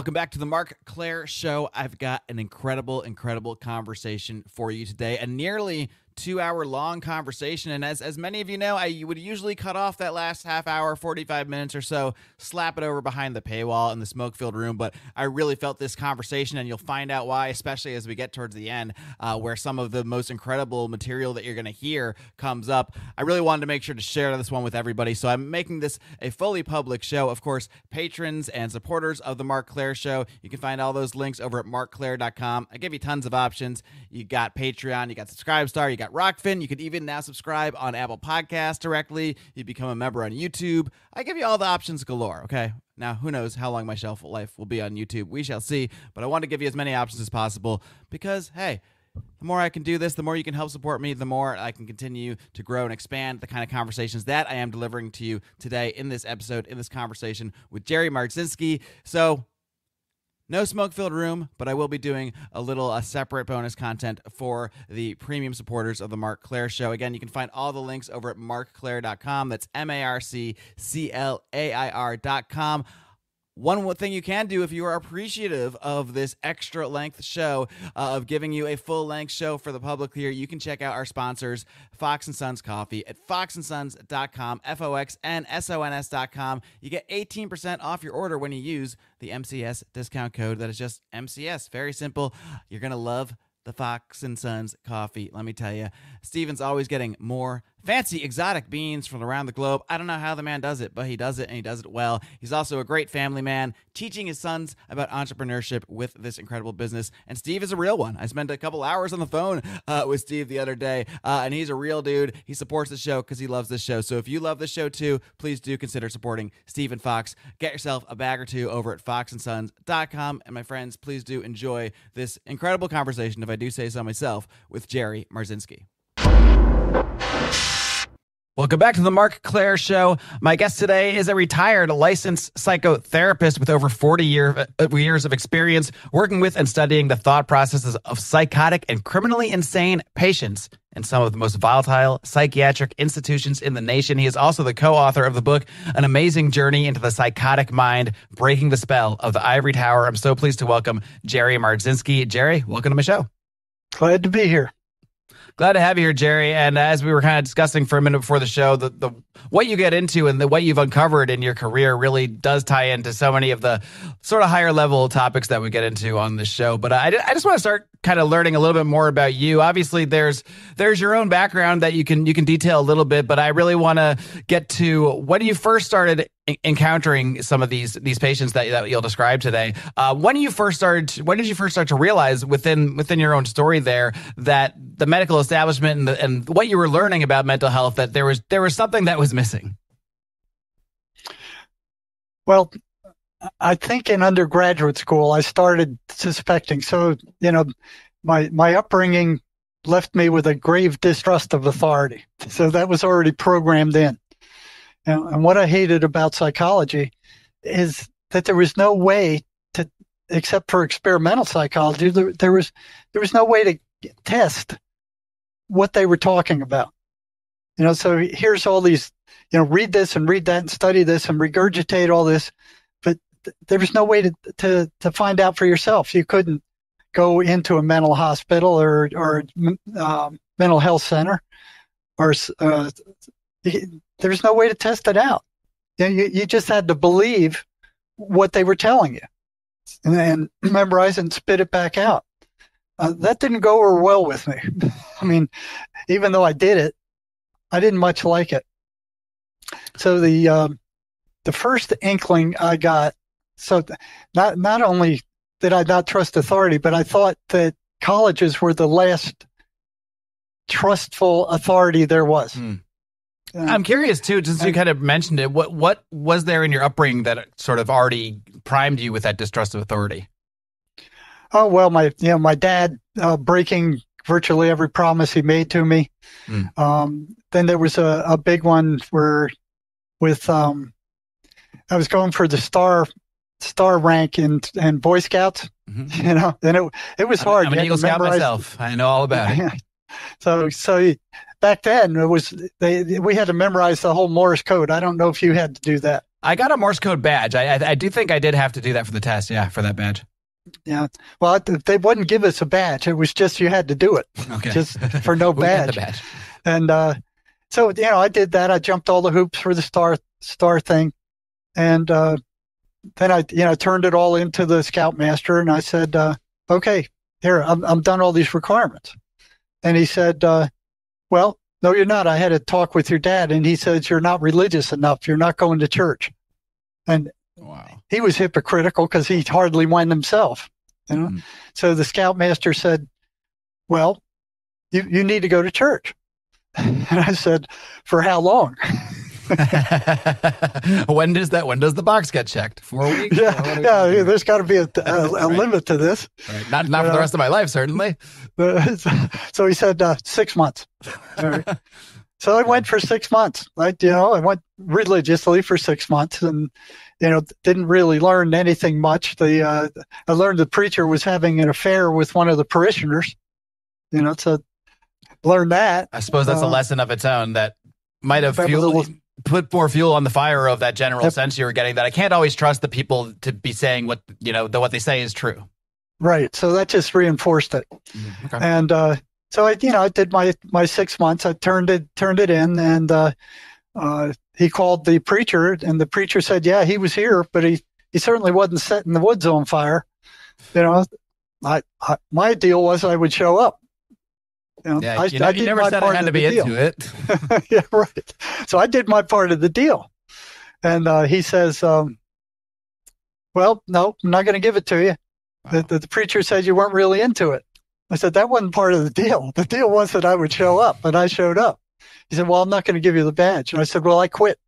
Welcome back to the Marc Clair Show. I've got an incredible, incredible conversation for you today. A nearly two hour long conversation. And as, as many of you know, I would usually cut off that last half hour, 45 minutes or so, slap it over behind the paywall in the smoke filled room. But I really felt this conversation, and you'll find out why, especially as we get towards the end, uh, where some of the most incredible material that you're going to hear comes up. I really wanted to make sure to share this one with everybody. So I'm making this a fully public show. Of course, patrons and supporters of the Marc Clair Show, you can find all those links over at marcclair.com. I give you tons of options. You got Patreon, you got Subscribestar, you got Rokfin. You can even now subscribe on Apple Podcasts directly. You become a member on YouTube. I give you all the options galore, okay? Now, who knows how long my shelf life will be on YouTube? We shall see. But I want to give you as many options as possible because, hey, the more I can do this, the more you can help support me, the more I can continue to grow and expand the kind of conversations that I am delivering to you today in this episode, in this conversation with Jerry Marzinsky. So, no smoke filled room, but I will be doing a little uh, separate bonus content for the premium supporters of the Marc Clair Show. Again, you can find all the links over at marcclair.com. That's M A R C C L A I R.com. One thing you can do if you are appreciative of this extra length show, uh, of giving you a full length show for the public here, you can check out our sponsors, Fox and Sons Coffee at foxandsons.com, F O X N S O N S.com. You get 18% off your order when you use the MCS discount code. That is just MCS. Very simple. You're going to love the Fox and Sons coffee. Let me tell you, Steven's always getting more fancy exotic beans from around the globe. I don't know how the man does it, but he does it and he does it well. He's also a great family man, teaching his sons about entrepreneurship with this incredible business. And Steve is a real one. I spent a couple hours on the phone uh, with Steve the other day, uh, and he's a real dude. He supports the show because he loves this show. So if you love this show too, please do consider supporting Stephen Fox. Get yourself a bag or two over at foxandsons.com. And my friends, please do enjoy this incredible conversation, if I do say so myself, with Jerry Marzinsky. Welcome back to the Marc Clair Show. My guest today is a retired licensed psychotherapist with over 40 year, uh, years of experience working with and studying the thought processes of psychotic and criminally insane patients in some of the most volatile psychiatric institutions in the nation. He is also the co author of the book, An Amazing Journey into the Psychotic Mind Breaking the Spell of the Ivory Tower. I'm so pleased to welcome Jerry Marzinsky. Jerry, welcome to my show. Glad to be here. Glad to have you here, Jerry. And uh, as we were kind of discussing for a minute before the show, the, the what you get into and the what you've uncovered in your career really does tie into so many of the sort of higher level topics that we get into on this show. But I, I just want to start kind of learning a little bit more about you. Obviously, there's there's your own background that you can you can detail a little bit, but I really want to get to when you first started encountering some of these these patients that, that you'll describe today. Uh, when you first started, when did you first start to realize within within your own story there that the medical establishment and, the, and what you were learning about mental health that there was there was something that was missing? Well, I think in undergraduate school I started suspecting. So you know, my my upbringing left me with a grave distrust of authority. So that was already programmed in. And, and what I hated about psychology is that there was no way to, except for experimental psychology, there, there was there was no way to test what they were talking about. You know, so here's all these, you know, read this and read that and study this and regurgitate all this, but th- there was no way to, to to find out for yourself. You couldn't go into a mental hospital or or uh, mental health center, or uh, there's no way to test it out. You, know, you, you just had to believe what they were telling you, and, and memorize and spit it back out. Uh, that didn't go over well with me. I mean, even though I did it, I didn't much like it. So the um, the first inkling I got, so not not only did I not trust authority, but I thought that colleges were the last trustful authority there was. Hmm. I'm curious too, since you kind of mentioned it. What what was there in your upbringing that sort of already primed you with that distrust of authority? Oh well, my you know my dad uh, breaking virtually every promise he made to me. Mm. Um, then there was a, a big one where with um, I was going for the star star rank in in Boy Scouts. Mm-hmm. You know, and it it was hard. I'm, I'm an Eagle Scout myself. I know all about it. so so back then it was they we had to memorize the whole Morse code. I don't know if you had to do that. I got a Morse code badge. I, I, I do think I did have to do that for the test. Yeah, for that badge. Yeah. Well, they wouldn't give us a badge. It was just you had to do it. Okay. Just for no badge. badge. And uh, so you know, I did that. I jumped all the hoops for the star star thing, and uh, then I you know turned it all into the scoutmaster, and I said, uh, "Okay, here I'm I'm done all these requirements." And he said, uh, "Well, no, you're not. I had a talk with your dad, and he says you're not religious enough. You're not going to church." And Wow. He was hypocritical because he hardly went himself. You know, Mhm. so the scoutmaster said, "Well, you you need to go to church." And I said, "For how long?" when does that? When does the box get checked? Four weeks? What yeah, yeah. There's got to be a, a, a Right. limit to this. Right. Not not for the Uh, rest of my life, certainly. so he said uh, six months. Right. So I went for six months. I, you know, I went religiously for six months, and you know, didn't really learn anything much. The uh, I learned the preacher was having an affair with one of the parishioners. You know, so learned that. I suppose that's a Uh, lesson of its own that might have fueled, put more fuel on the fire of that general Yep. sense you were getting. That I can't always trust the people to be saying what you know that what they say is true. Right. So that just reinforced it. Okay. And uh, so I, you know, I did my my six months. I turned it turned it in, and uh, uh, he called the preacher, and the preacher said, "Yeah, he was here, but he he certainly wasn't setting the woods on fire." You know, I, I my deal was I would show up. You know, Yeah, I, you, know, I you never said I had to be deal. into it. yeah, right. So I did my part of the deal. And uh, he says, um, Well, no, I'm not going to give it to you. The, the, the preacher said you weren't really into it. I said, That wasn't part of the deal. The deal was that I would show up, and I showed up. He said, Well, I'm not going to give you the badge. And I said, Well, I quit.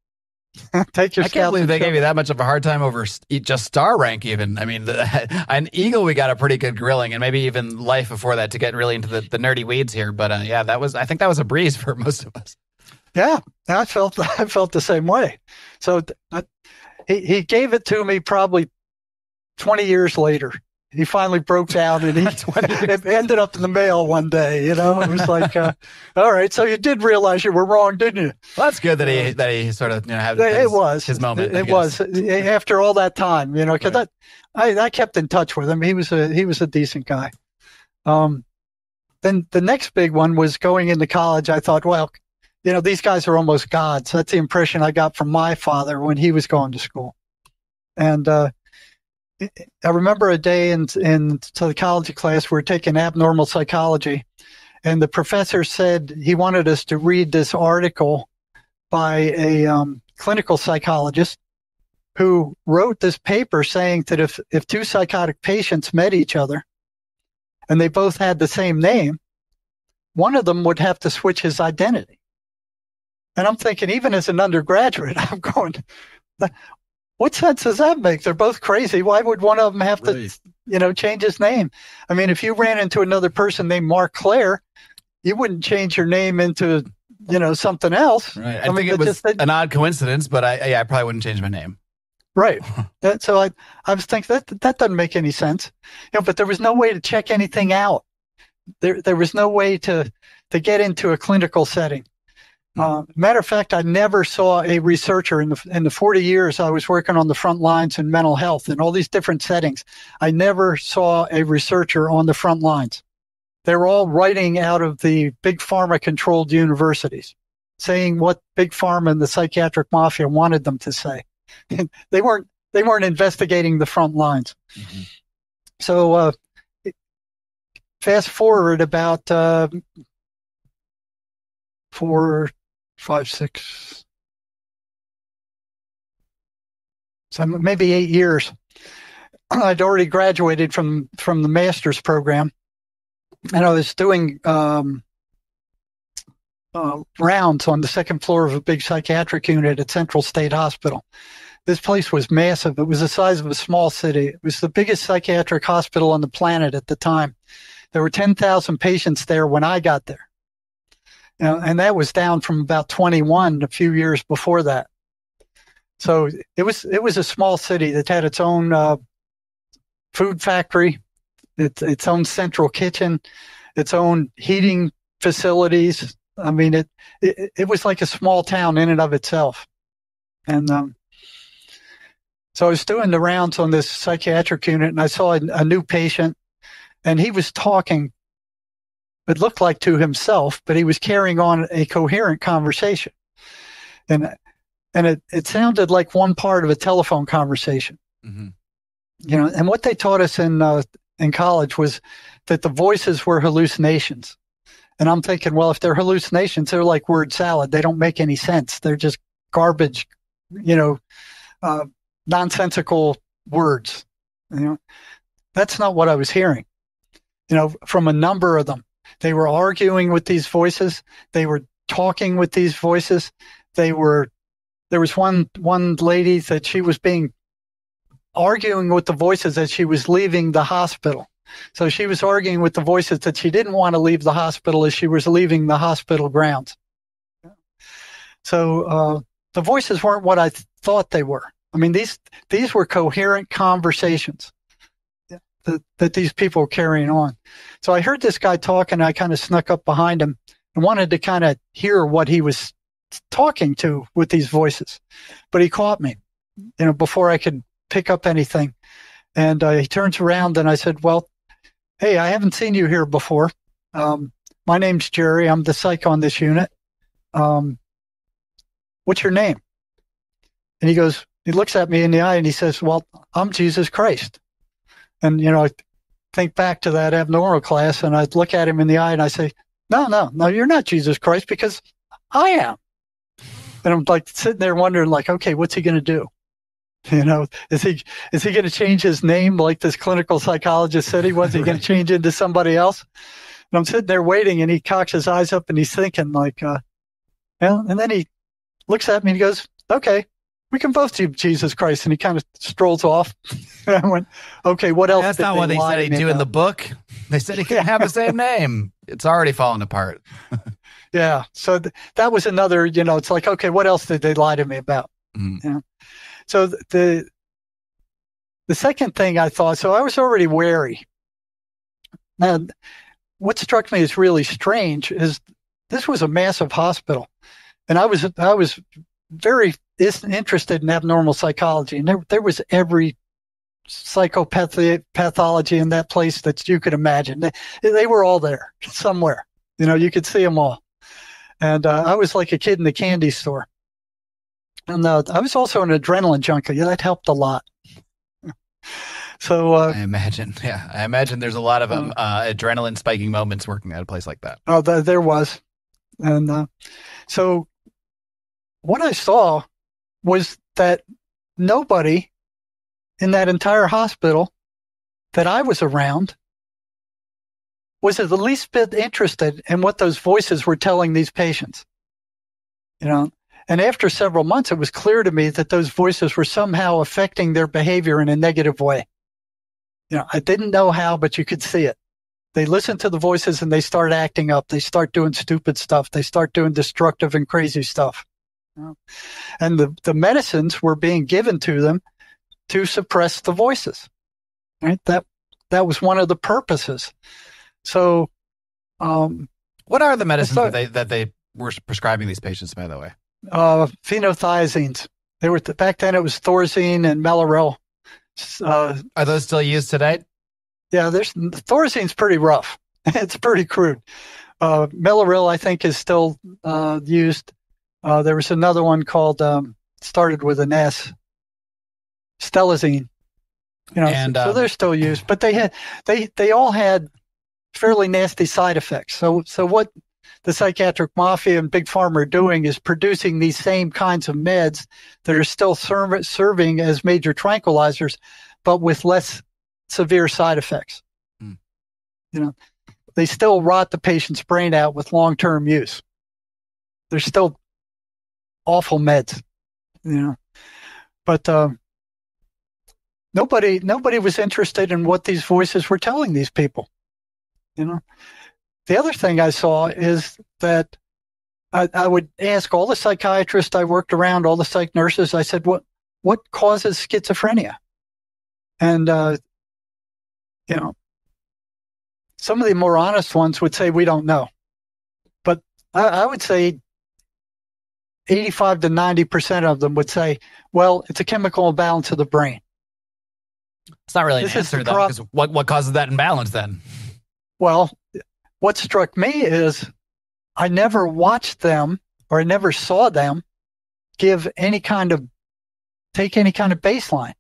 Take your I can't believe they show gave you that much of a hard time over just star rank. Even I mean, the, an eagle we got a pretty good grilling, and maybe even life before that to get really into the, the nerdy weeds here. But uh, yeah, that was I think that was a breeze for most of us. Yeah, I felt I felt the same way. So I, he he gave it to me probably twenty years later. He finally broke down, and he 20 it ended up in the mail one day. You know, it was like, uh, all right, so you did realize you were wrong, didn't you? Well, that's good that he that he sort of you know had It, his, was his moment. It, I was after all that time, you know, because Right. I I kept in touch with him. He was a he was a decent guy. Um, then the next big one was going into college. I thought, well, you know, these guys are almost gods. That's the impression I got from my father when he was going to school. And uh, I remember a day in in psychology class we are taking abnormal psychology, and the professor said he wanted us to read this article by a um, clinical psychologist who wrote this paper saying that if if two psychotic patients met each other and they both had the same name, one of them would have to switch his identity. And I'm thinking, even as an undergraduate, I'm going, what sense does that make? They're both crazy. Why would one of them have Right. to, you know, change his name? I mean, if you ran into another person named Marc Clair, you wouldn't change your name into, you know, something else. Right. I, I mean, think it it was just- an odd coincidence, but I yeah I probably wouldn't change my name. Right. That- so I, I was thinking that that doesn't make any sense. You know, but there was no way to check anything out. There there was no way to to get into a clinical setting. Uh, matter of fact, I never saw a researcher in the in the 40 years I was working on the front lines in mental health in all these different settings. I never saw a researcher on the front lines. They were all writing out of the big pharma controlled universities, saying what big pharma and the psychiatric mafia wanted them to say. they weren't they weren't investigating the front lines. Mhm. So uh, fast forward about uh, four, five, six, so maybe eight years. I'd already graduated from from the master's program, and I was doing um, uh, rounds on the second floor of a big psychiatric unit at Central State Hospital. This place was massive. It was the size of a small city. It was the biggest psychiatric hospital on the planet at the time. There were 10,000 patients there when I got there. And that was down from about 21 a few years before that. So it was it was a small city that had its own uh, food factory, its its own central kitchen, its own heating facilities. I mean, it it, it was like a small town in and of itself. And um, So I was doing the rounds on this psychiatric unit and I saw a, a new patient and he was talking, it looked like to himself, but he was carrying on a coherent conversation. And, and it, it sounded like one part of a telephone conversation. Mm-hmm. You know, and what they taught us in, uh, in college was that the voices were hallucinations. And I'm thinking, well, if they're hallucinations, they're like word salad. They don't make any sense. They're just garbage, you know, uh, nonsensical words. You know, that's not what I was hearing. You know, from a number of them, they were arguing with these voices. They were talking with these voices. They were. There was one one lady that she was being arguing with the voices as she was leaving the hospital. So she was arguing with the voices that she didn't want to leave the hospital as she was leaving the hospital grounds. So uh, the voices weren't what I th- thought they were. I mean, these these were coherent conversations that, that these people were carrying on. So I heard this guy talking. And I kind of snuck up behind him and wanted to kind of hear what he was talking to with these voices, but he caught me, you know, before I could pick up anything. And uh, he turns around and I said, "Well, hey, I haven't seen you here before. Um, my name's Jerry. I'm the psych on this unit. Um, what's your name?" And he goes, he looks at me in the eye and he says, Well, I'm Jesus Christ. And, you know, I think back to that abnormal class and I look at him in the eye and I say, No, no, no, you're not Jesus Christ because I am. And I'm like sitting there wondering, like, okay, what's he going to do? You know, is he is he going to change his name like this clinical psychologist said he was? He going to change into somebody else? And I'm sitting there waiting, and he cocks his eyes up and he's thinking like, uh, well, and then he looks at me and he goes, "Okay, we can both do Jesus Christ. And he kind of strolls off. and I went, okay, what else? That's not what they said he'd do in the book. They said he couldn't have the same name. It's already falling apart. yeah. So th- that was another, you know, it's like, okay, what else did they lie to me about? Mm. Yeah. So th- the, the second thing I thought, so I was already wary. Now, what struck me as really strange is this was a massive hospital. And I was, I was very is interested in abnormal psychology, and there there was every psychopathology in that place that you could imagine. They, they were all there somewhere. You know, you could see them all. And uh, I was like a kid in the candy store. And uh, I was also an adrenaline junkie. Yeah, that helped a lot. So uh, I imagine, yeah, I imagine there's a lot of um, uh, adrenaline spiking moments working at a place like that. Oh, th- there was, and uh, so what I saw was that nobody in that entire hospital that I was around was the least bit interested in what those voices were telling these patients. You know, and after several months, it was clear to me that those voices were somehow affecting their behavior in a negative way. You know, I didn't know how, but you could see it. They listen to the voices and they start acting up. They start doing stupid stuff. They start doing destructive and crazy stuff. And the, the medicines were being given to them to suppress the voices. Right? That that was one of the purposes. So um, what are the medicines that they that they were prescribing these patients, by the way? Uh, phenothiazines. They were back then. It was Thorazine and Mellaril. Uh, are those still used today? Yeah, there's Thorazine's pretty rough. it's pretty crude. Uh, Mellaril, I think, is still uh, used. Uh, there was another one called um, started with an S, Stelazine. You know, and, so, so they're still used, but they had they they all had fairly nasty side effects. So so what the psychiatric mafia and big pharma are doing is producing these same kinds of meds that are still serv- serving as major tranquilizers, but with less severe side effects. Mm. You know, they still rot the patient's brain out with long-term use. They're still awful meds, you know. But uh, nobody nobody was interested in what these voices were telling these people. You know. The other thing I saw is that I, I would ask all the psychiatrists I worked around, all the psych nurses. I said, "What what causes schizophrenia?" And uh, you know, some of the more honest ones would say we don't know. But I, I would say 85 to 90% of them would say, well, it's a chemical imbalance of the brain. It's not really This an answer, though, because what, what causes that imbalance then? Well, what struck me is I never watched them or I never saw them give any kind of take any kind of baseline.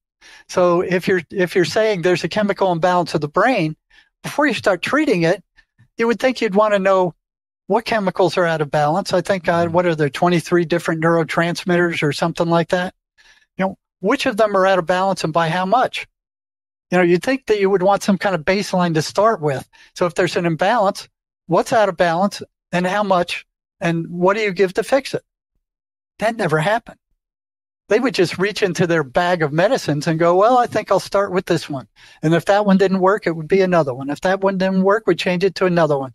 So if you're if you're saying there's a chemical imbalance of the brain, before you start treating it, you would think you'd want to know what chemicals are out of balance. I think uh, what are there 23 different neurotransmitters or something like that. You know, which of them are out of balance and by how much? You know, you'd think that you would want some kind of baseline to start with. So if there's an imbalance, what's out of balance and how much and what do you give to fix it? That never happened. They would just reach into their bag of medicines and go, well, I think I'll start with this one. And if that one didn't work, it would be another one. If that one didn't work, we'd change it to another one.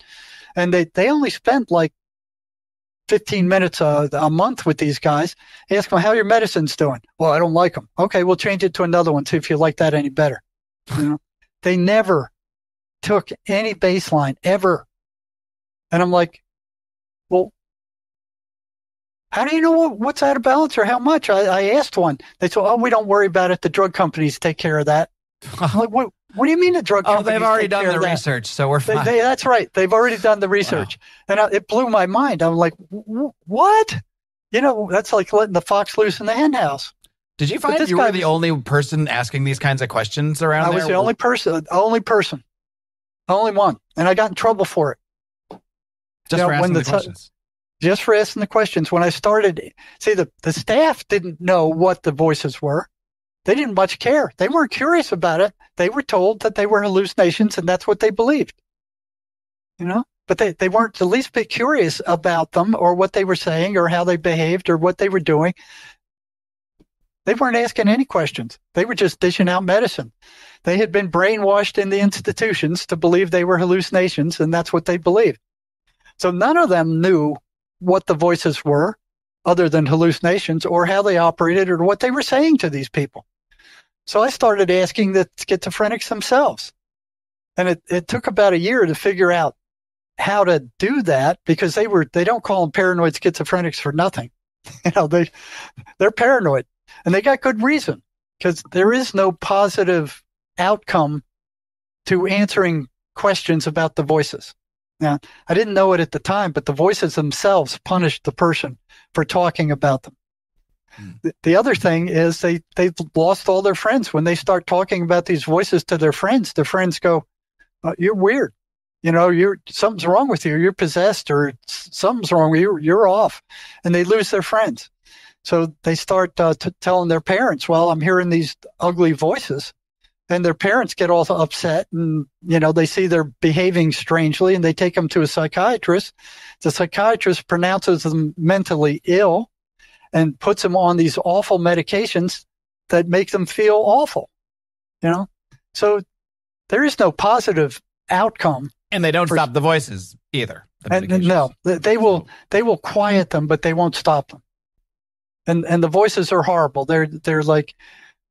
And they, they only spent like 15 minutes a, a month with these guys. Ask them how your medicine's doing. Well, I don't like them. Okay, we'll change it to another one. See if you like that any better. You know, they never took any baseline ever. And I'm like, well, how do you know what, what's out of balance or how much? I, I asked one. They said, oh, we don't worry about it. The drug companies take care of that. I'm like, what, what do you mean the drug oh, companies they've already done the that? research, so we're They, fine. they, that's right. They've already done the research. And I, it blew my mind. I'm like, "Wh- what? You know, that's like letting the fox loose in the hen house. Did you find you were the was- only person asking these kinds of questions around I was there? the only person, only person, only one. And I got in trouble for it. just you know, for when asking the, the questions. just for asking the questions. When I started, see, the, the staff didn't know what the voices were. They didn't much care. They weren't curious about it. They were told that they were hallucinations and that's what they believed. You know, but they, they weren't the least bit curious about them or what they were saying or how they behaved or what they were doing. They weren't asking any questions. They were just dishing out medicine. They had been brainwashed in the institutions to believe they were hallucinations and that's what they believed. So none of them knew what the voices were other than hallucinations or how they operated or what they were saying to these people. So I started asking the schizophrenics themselves. And it, it took about a year to figure out how to do that because they were they don't call them paranoid schizophrenics for nothing. You know, they they're paranoid and they got good reason because there is no positive outcome to answering questions about the voices. Now, I didn't know it at the time, but the voices themselves punished the person for talking about them. Hmm. The, the other thing is they, they've lost all their friends. When they start talking about these voices to their friends, their friends go, uh, you're weird. You know, you're, something's wrong with you. You're possessed or something's wrong with you. You're off. And they lose their friends. So they start uh, t- telling their parents, well, I'm hearing these ugly voices and their parents get all upset and you know they see they're behaving strangely and they take them to a psychiatrist the psychiatrist pronounces them mentally ill and puts them on these awful medications that make them feel awful you know? So there is no positive outcome And they don't for- stop the voices either. the and, no they- they will they will quiet them but they won't stop them. And and the voices are horrible. They're they're like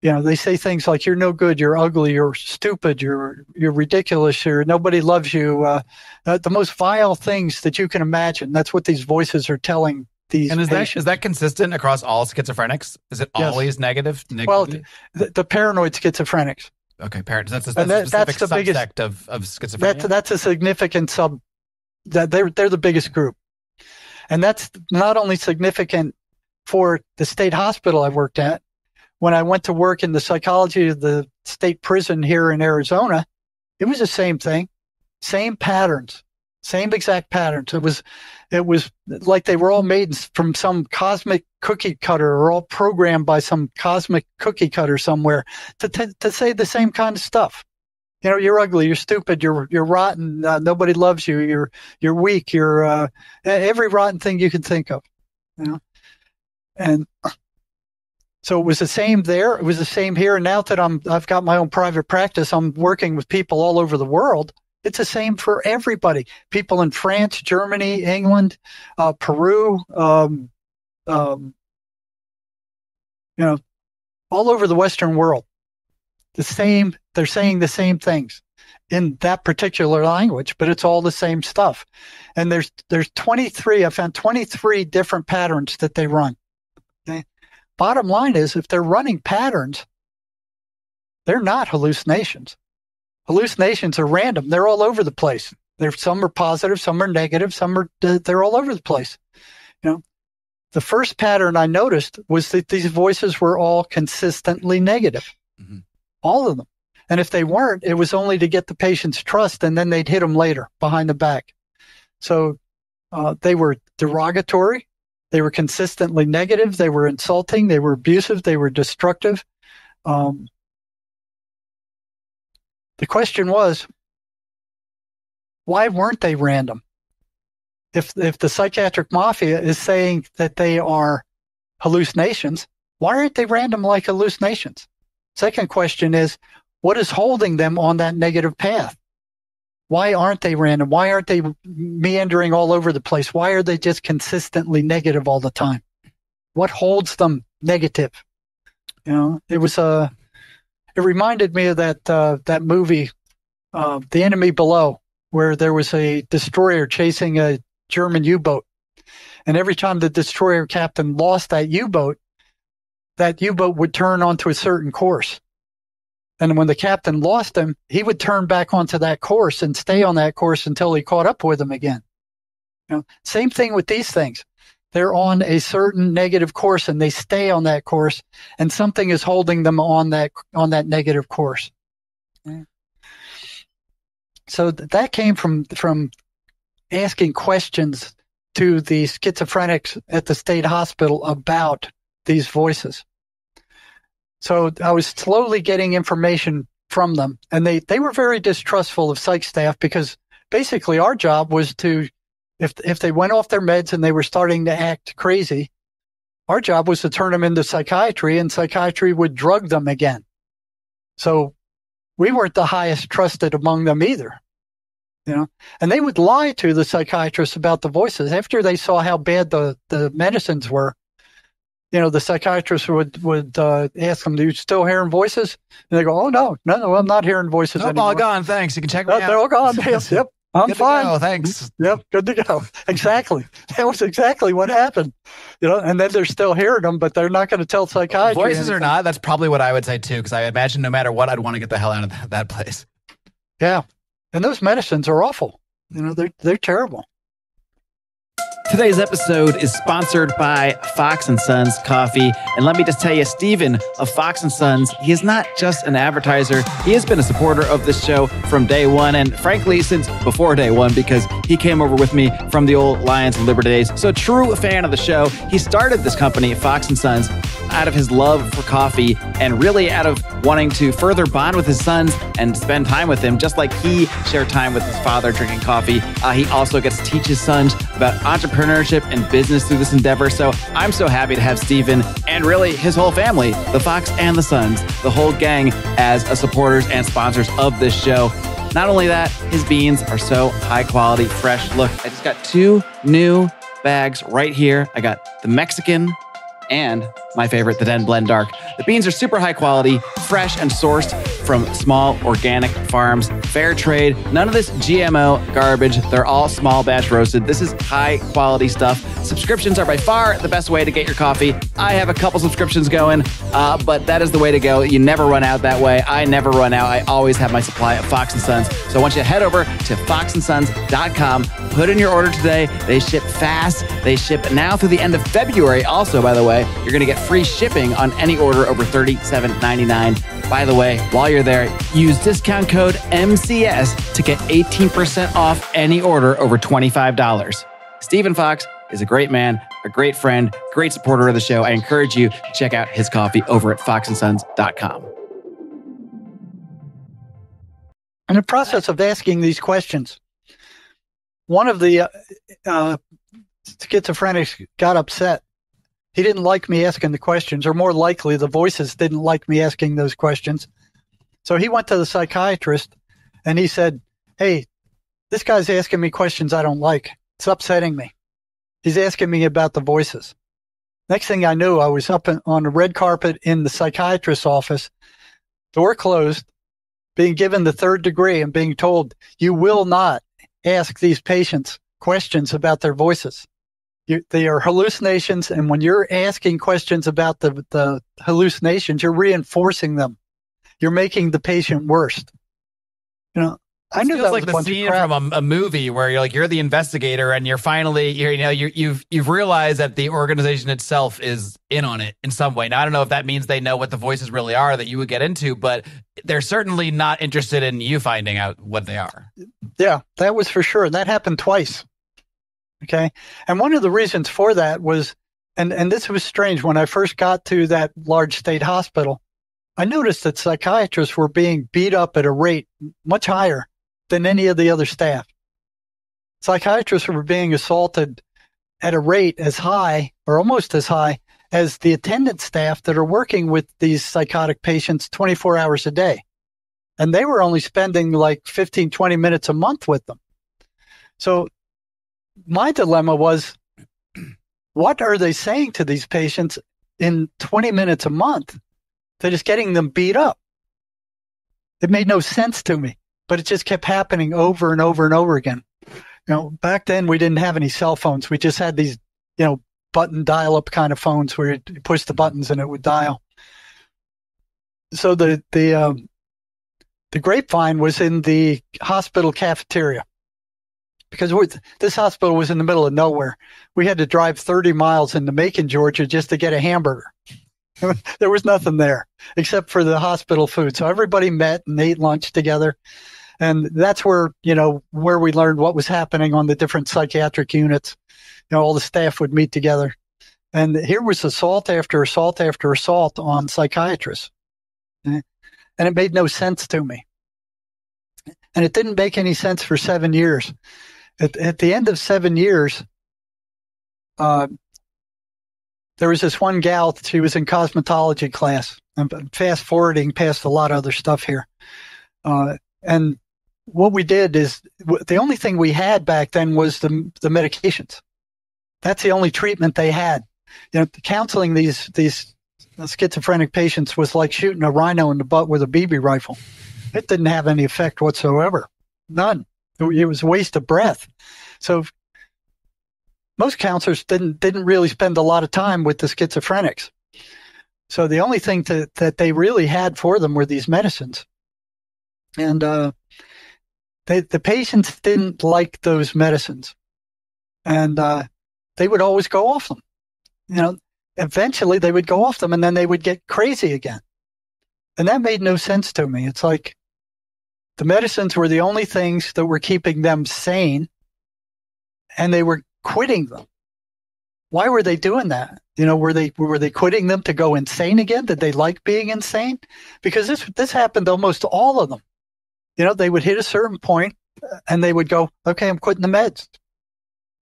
you know they say things like you're no good you're ugly you're stupid you're you're ridiculous you're nobody loves you. Uh, uh, the most vile things that you can imagine that's what these voices are telling these And is that patients is that consistent across all schizophrenics? Is it Yes. always negative? Well, the, the paranoid schizophrenics okay, paranoid. That's a, that's and a that- that's specific the biggest- of of schizophrenia. that's that's a significant sub that they're they're the biggest group and that's not only significant for the state hospital I worked at when I went to work in the psychology of the state prison here in Arizona it was the same thing same patterns same exact patterns it was it was like they were all made from some cosmic cookie cutter or all programmed by some cosmic cookie cutter somewhere to to, to say the same kind of stuff. You know you're ugly you're stupid you're you're rotten uh, nobody loves you you're you're weak you're uh, every rotten thing you can think of you know? And so it was the same there it was the same here and now that i'm i've got my own private practice i'm working with people all over the world it's the same for everybody people in france germany england uh, peru um, um, you know all over the western world the same they're saying the same things in that particular language, but it's all the same stuff. And there's there's 23. I found 23 different patterns that they run. Okay? Bottom line is, if they're running patterns, they're not hallucinations. Hallucinations are random. They're all over the place. Some are positive, some are negative, some are they're all over the place. You know, the first pattern I noticed was that these voices were all consistently negative, mm-hmm. all of them. And if they weren't, it was only to get the patient's trust, and then they'd hit them later behind the back. So uh, they were derogatory, they were consistently negative, they were insulting, they were abusive, they were destructive. Um, the question was, why weren't they random? If if the psychiatric mafia is saying that they are hallucinations, why aren't they random like hallucinations? Second question is, what is holding them on that negative path? Why aren't they random? Why aren't they meandering all over the place? Why are they just consistently negative all the time? What holds them negative? You know, it was a. It reminded me of that uh, that movie, uh, The Enemy Below, where there was a destroyer chasing a German U-boat, and every time the destroyer captain lost that U-boat, that U-boat would turn onto a certain course. And when the captain lost him, he would turn back onto that course and stay on that course until he caught up with him again. You know, same thing with these things. They're on a certain negative course and they stay on that course and something is holding them on that, on that negative course. So that came from, from asking questions to the schizophrenics at the state hospital about these voices. So I was slowly getting information from them, and they, they were very distrustful of psych staff because basically our job was to, if if they went off their meds and they were starting to act crazy, our job was to turn them into psychiatry, and psychiatry would drug them again. So we weren't the highest trusted among them either. You know, and they would lie to the psychiatrists about the voices after they saw how bad the, the medicines were you know, the psychiatrist would would uh, ask them, "Do you still hearing voices?" And they go, "Oh no, no, no, I'm not hearing voices nope, anymore." all gone. Thanks. You can check me no, out. They're all gone. yep. I'm good fine. Go, thanks. Yep, good to go. Exactly. That was exactly what happened. You know, and then they're still hearing them, but they're not going to tell psychiatry. Voices or not, that's probably what I would say too, because I imagine no matter what, I'd want to get the hell out of that, that place. Yeah, and those medicines are awful. You know, they're they're terrible. Today's episode is sponsored by Fox and Sons Coffee. And let me just tell you, Stephen of Fox and Sons, he is not just an advertiser. He has been a supporter of this show from day one, and frankly, since before day one, because he came over with me from the old Lions and Liberty days. So, true fan of the show. He started this company, Fox and Sons, out of his love for coffee and really out of wanting to further bond with his sons and spend time with them, just like he shared time with his father drinking coffee. Uh, he also gets to teach his sons about entrepreneurship and business through this endeavor. So I'm so happy to have Stephen and really his whole family, the Fox and the Sons, the whole gang, as supporters and sponsors of this show. Not only that, his beans are so high quality, fresh. Look, I just got two new bags right here. I got the Mexican and my favorite, the Den Blend Dark. The beans are super high quality, fresh, and sourced from small organic farms, fair trade, none of this GMO garbage. They're all small batch roasted. This is high quality stuff. Subscriptions are by far the best way to get your coffee. I have a couple subscriptions going, uh, but that is the way to go. You never run out that way. I never run out. I always have my supply at Fox and Sons. So I want you to head over to foxandsons.com, put in your order today. They ship fast. They ship now through the end of February. Also, by the way, you're going to get free shipping on any order over $37.99. By the way, while you're there, use discount code MCS to get 18% off any order over $25. Stephen Fox is a great man, a great friend, great supporter of the show. I encourage you to check out his coffee over at foxandsons.com. In the process of asking these questions, one of the uh, uh, schizophrenics got upset he didn't like me asking the questions, or more likely, the voices didn't like me asking those questions. So he went to the psychiatrist and he said, Hey, this guy's asking me questions I don't like. It's upsetting me. He's asking me about the voices. Next thing I knew, I was up on the red carpet in the psychiatrist's office, door closed. being given the third degree and being told you will not ask these patients questions about their voices. You, they are hallucinations, and when you're asking questions about the, the hallucinations, you're reinforcing them. You're making the patient worse. You know, I knew feels that like the scene from a, a movie where you're like you're the investigator and you're finally you're, you know you you've you've realized that the organization itself is in on it in some way. Now I don't know if that means they know what the voices really are that you would get into, but they're certainly not interested in you finding out what they are. Yeah, that was for sure. That happened twice. Okay. And one of the reasons for that was, and, and this was strange when I first got to that large state hospital, I noticed that psychiatrists were being beat up at a rate much higher than any of the other staff. Psychiatrists were being assaulted at a rate as high or almost as high as the attendant staff that are working with these psychotic patients 24 hours a day. And they were only spending like 15, 20 minutes a month with them. So my dilemma was what are they saying to these patients in 20 minutes a month that is getting them beat up? It made no sense to me, but it just kept happening over and over and over again. You know, back then we didn't have any cell phones. We just had these, you know, button dial up kind of phones where you push the buttons and it would dial. So the, the, um, the grapevine was in the hospital cafeteria because this hospital was in the middle of nowhere. We had to drive 30 miles into Macon, Georgia just to get a hamburger. there was nothing there except for the hospital food. So everybody met and ate lunch together. And that's where, you know, where we learned what was happening on the different psychiatric units. You know, all the staff would meet together. And here was assault after assault after assault on psychiatrists. And it made no sense to me. And it didn't make any sense for seven years. At, at the end of seven years, uh, there was this one gal, she was in cosmetology class. I'm fast forwarding past a lot of other stuff here. Uh, and what we did is the only thing we had back then was the, the medications. That's the only treatment they had. You know, counseling these, these schizophrenic patients was like shooting a rhino in the butt with a BB rifle. It didn't have any effect whatsoever. None. It was a waste of breath. So most counselors didn't didn't really spend a lot of time with the schizophrenics. So the only thing to, that they really had for them were these medicines, and uh, they, the patients didn't like those medicines, and uh, they would always go off them. You know, eventually they would go off them, and then they would get crazy again, and that made no sense to me. It's like the medicines were the only things that were keeping them sane, and they were quitting them. Why were they doing that? You know, were they were they quitting them to go insane again? Did they like being insane? Because this this happened to almost all of them. You know, they would hit a certain point and they would go, "Okay, I'm quitting the meds,"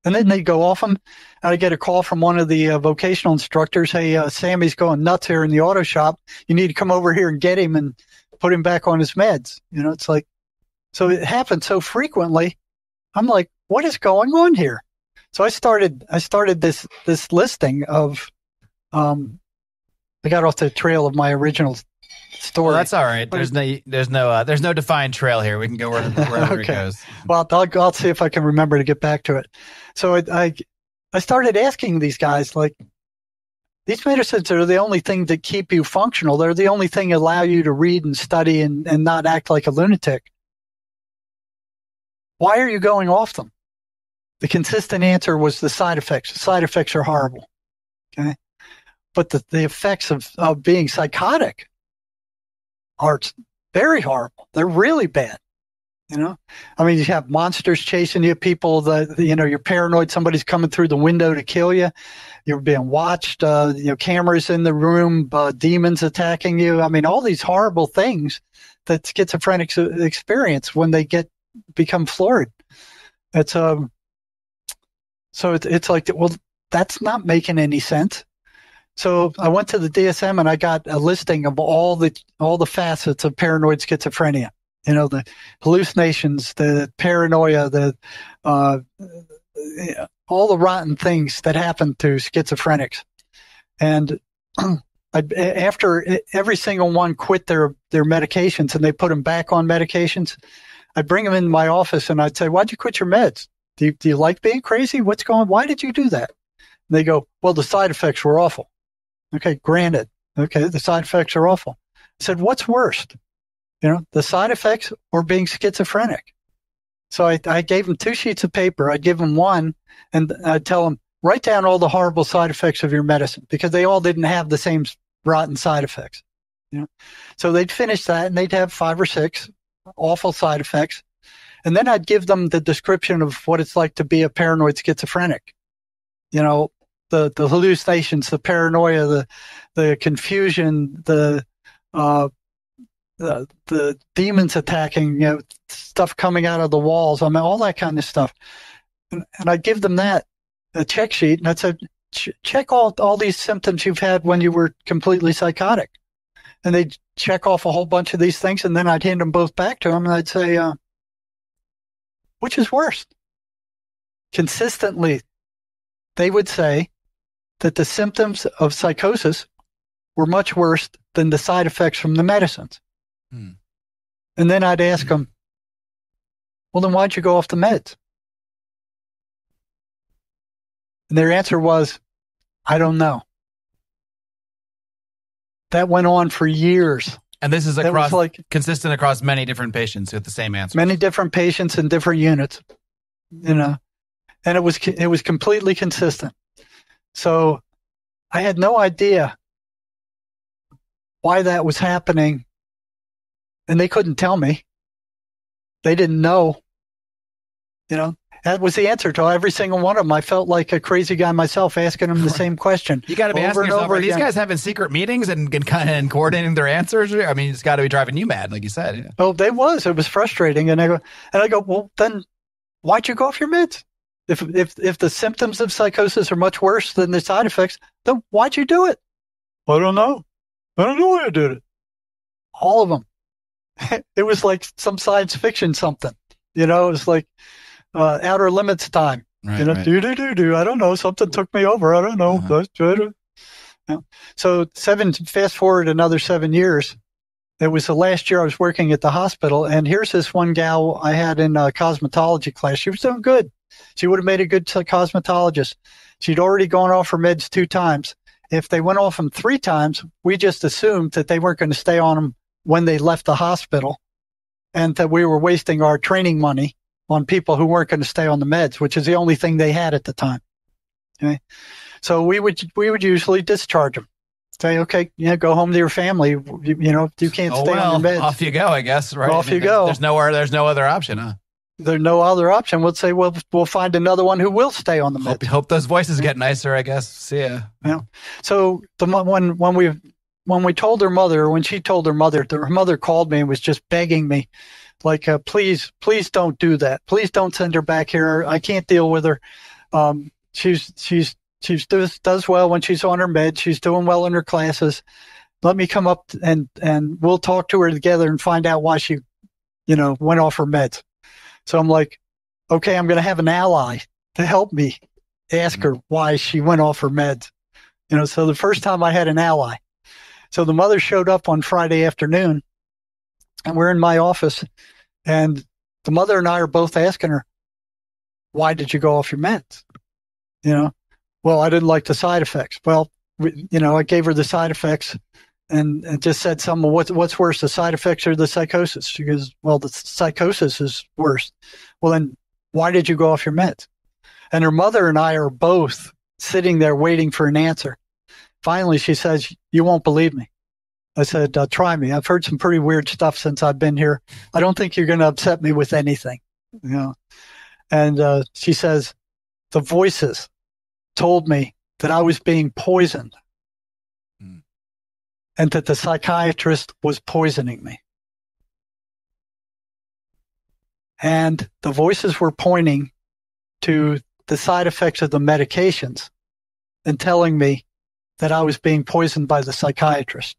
and then they'd go off them. I'd get a call from one of the uh, vocational instructors, "Hey, uh, Sammy's going nuts here in the auto shop. You need to come over here and get him and put him back on his meds." You know, it's like so it happened so frequently. I'm like, "What is going on here?" So I started I started this this listing of um I got off the trail of my original story. Well, that's all right. There's no there's no uh, there's no defined trail here. We can go wherever, wherever Okay. it goes. well, I'll, I'll see if I can remember to get back to it. So I, I I started asking these guys like these medicines are the only thing that keep you functional. They're the only thing that allow you to read and study and, and not act like a lunatic. Why are you going off them? The consistent answer was the side effects. The side effects are horrible. Okay. But the, the effects of, of being psychotic are very horrible. They're really bad. You know, I mean, you have monsters chasing you, people that, you know, you're paranoid somebody's coming through the window to kill you. You're being watched, uh, you know, cameras in the room, uh, demons attacking you. I mean, all these horrible things that schizophrenics experience when they get, become florid. It's, um, so it's, it's like, well, that's not making any sense. So I went to the DSM and I got a listing of all the all the facets of paranoid schizophrenia. You know, the hallucinations, the paranoia, the uh, all the rotten things that happen to schizophrenics. And I'd, after every single one quit their, their medications and they put them back on medications, I'd bring them in my office and I'd say, why'd you quit your meds? Do you, do you like being crazy? What's going, on? why did you do that? And they go, well, the side effects were awful. Okay. Granted. Okay. The side effects are awful. I said, what's worst? You know, the side effects or being schizophrenic. So I, I gave them two sheets of paper. I'd give them one and I'd tell them, write down all the horrible side effects of your medicine because they all didn't have the same rotten side effects. You know? So they'd finish that and they'd have five or six awful side effects. And then I'd give them the description of what it's like to be a paranoid schizophrenic. You know, the, the hallucinations, the paranoia, the, the confusion, the, uh, the, the demons attacking, you know, stuff coming out of the walls. I mean, all that kind of stuff. And, and I'd give them that, a check sheet, and I'd said, check all, all these symptoms you've had when you were completely psychotic. And they'd check off a whole bunch of these things, and then I'd hand them both back to them, and I'd say, uh, which is worse? Consistently, they would say that the symptoms of psychosis were much worse than the side effects from the medicines. Hmm. And then I'd ask them, well, then why'd you go off the meds? And their answer was, I don't know. That went on for years. And this is across like consistent across many different patients with the same answer. Many different patients in different units, you know, and it was it was completely consistent. So I had no idea why that was happening, and they couldn't tell me. They didn't know, you know. That was the answer to every single one of them. I felt like a crazy guy myself asking them the same question. You got to be asking yourself, are these guys having secret meetings and, and kind of coordinating their answers? I mean, it's got to be driving you mad, like you said. Yeah. Oh, they was. It was frustrating. And I go, and I go, well, then why'd you go off your meds? If, if, if the symptoms of psychosis are much worse than the side effects, then why'd you do it? I don't know. I don't know why I did it. All of them. it was like some science fiction something. You know, it was like, uh, outer limits time. Right, you know, right. do do do do. I don't know. Something took me over. I don't know. Uh-huh. So seven. Fast forward another seven years. It was the last year I was working at the hospital, and here's this one gal I had in a cosmetology class. She was doing good. She would have made a good cosmetologist. She'd already gone off her meds two times. If they went off them three times, we just assumed that they weren't going to stay on them when they left the hospital, and that we were wasting our training money on people who weren't going to stay on the meds, which is the only thing they had at the time. Okay. So we would, we would usually discharge them. Say, okay, yeah, go home to your family. You, you know, you can't oh, stay well, on the meds. Off you go, I guess, right? Off I mean, you go. There's nowhere, there's no other option, huh? There's no other option. We'll say, well, we'll find another one who will stay on the meds. Hope, hope those voices get nicer, I guess. See ya. Yeah. So the when when we when we told her mother, when she told her mother, her mother called me and was just begging me like, uh, please, please don't do that. Please don't send her back here. I can't deal with her. Um, she's, she's, she's does, does well when she's on her med. She's doing well in her classes. Let me come up and, and we'll talk to her together and find out why she, you know, went off her meds. So I'm like, okay, I'm going to have an ally to help me ask her why she went off her meds. You know, so the first time I had an ally. So the mother showed up on Friday afternoon and we're in my office and the mother and I are both asking her, why did you go off your meds? You know, well, I didn't like the side effects. Well, we, you know, I gave her the side effects and, and just said something, what's, what's worse, the side effects or the psychosis? She goes, well, the psychosis is worse. Well, then why did you go off your meds? And her mother and I are both sitting there waiting for an answer. Finally, she says, you won't believe me. I said, uh, try me. I've heard some pretty weird stuff since I've been here. I don't think you're going to upset me with anything. You know? And uh, she says, the voices told me that I was being poisoned mm. and that the psychiatrist was poisoning me. And the voices were pointing to the side effects of the medications and telling me that I was being poisoned by the psychiatrist.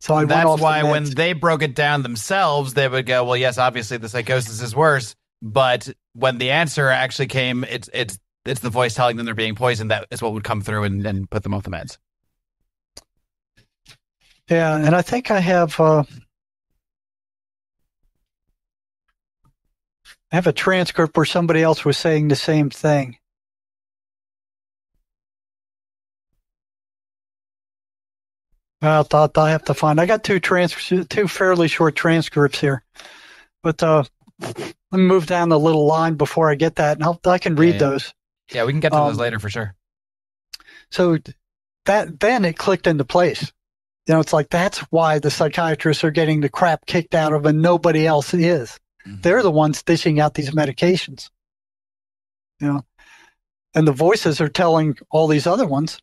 So I that's why when they broke it down themselves, they would go, "Well, yes, obviously the psychosis is worse." But when the answer actually came, it's it's it's the voice telling them they're being poisoned. That is what would come through and, and put them off the meds. Yeah, and I think I have uh, I have a transcript where somebody else was saying the same thing. I thought I have to find. I got two trans, two fairly short transcripts here, but uh, let me move down the little line before I get that, and I'll, I can read Yeah, yeah. those. Yeah, we can get to Um, those later for sure. So that then it clicked into place. You know, it's like that's why the psychiatrists are getting the crap kicked out of, and nobody else is. Mhm. They're the ones dishing out these medications. You know, and the voices are telling all these other ones,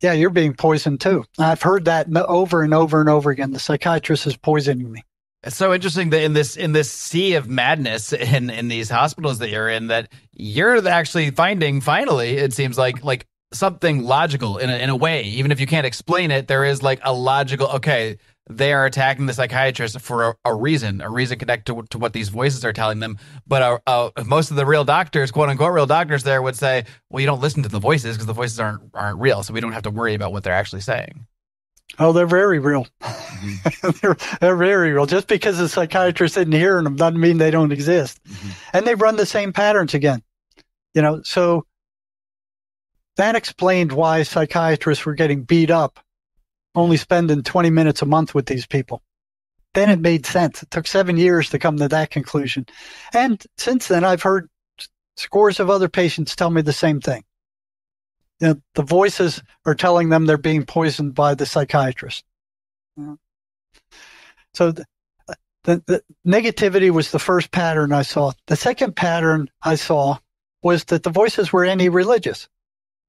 "Yeah, you're being poisoned too." I've heard that over and over and over again. The psychiatrist is poisoning me. It's so interesting that in this in this sea of madness in in these hospitals that you're in, that you're actually finding finally, it seems like like something logical in a, in a way. Even if you can't explain it, there is like a logical. Okay, they are attacking the psychiatrist for a, a reason, a reason connected to, to what these voices are telling them. But uh, uh, most of the real doctors, quote unquote, real doctors, there would say, well, you don't listen to the voices because the voices aren't aren't real, so we don't have to worry about what they're actually saying. Oh, they're very real. they're, they're very real. Just because the psychiatrist isn't hearing them doesn't mean they don't exist. Mhm. And they run the same patterns again. You know, so that explained why psychiatrists were getting beat up, only spending 20 minutes a month with these people. Then it made sense. It took seven years to come to that conclusion. And since then, I've heard scores of other patients tell me the same thing. You know, the voices are telling them they're being poisoned by the psychiatrist. Mm-hmm. So the, the, the negativity was the first pattern I saw. The second pattern I saw was that the voices were anti-religious.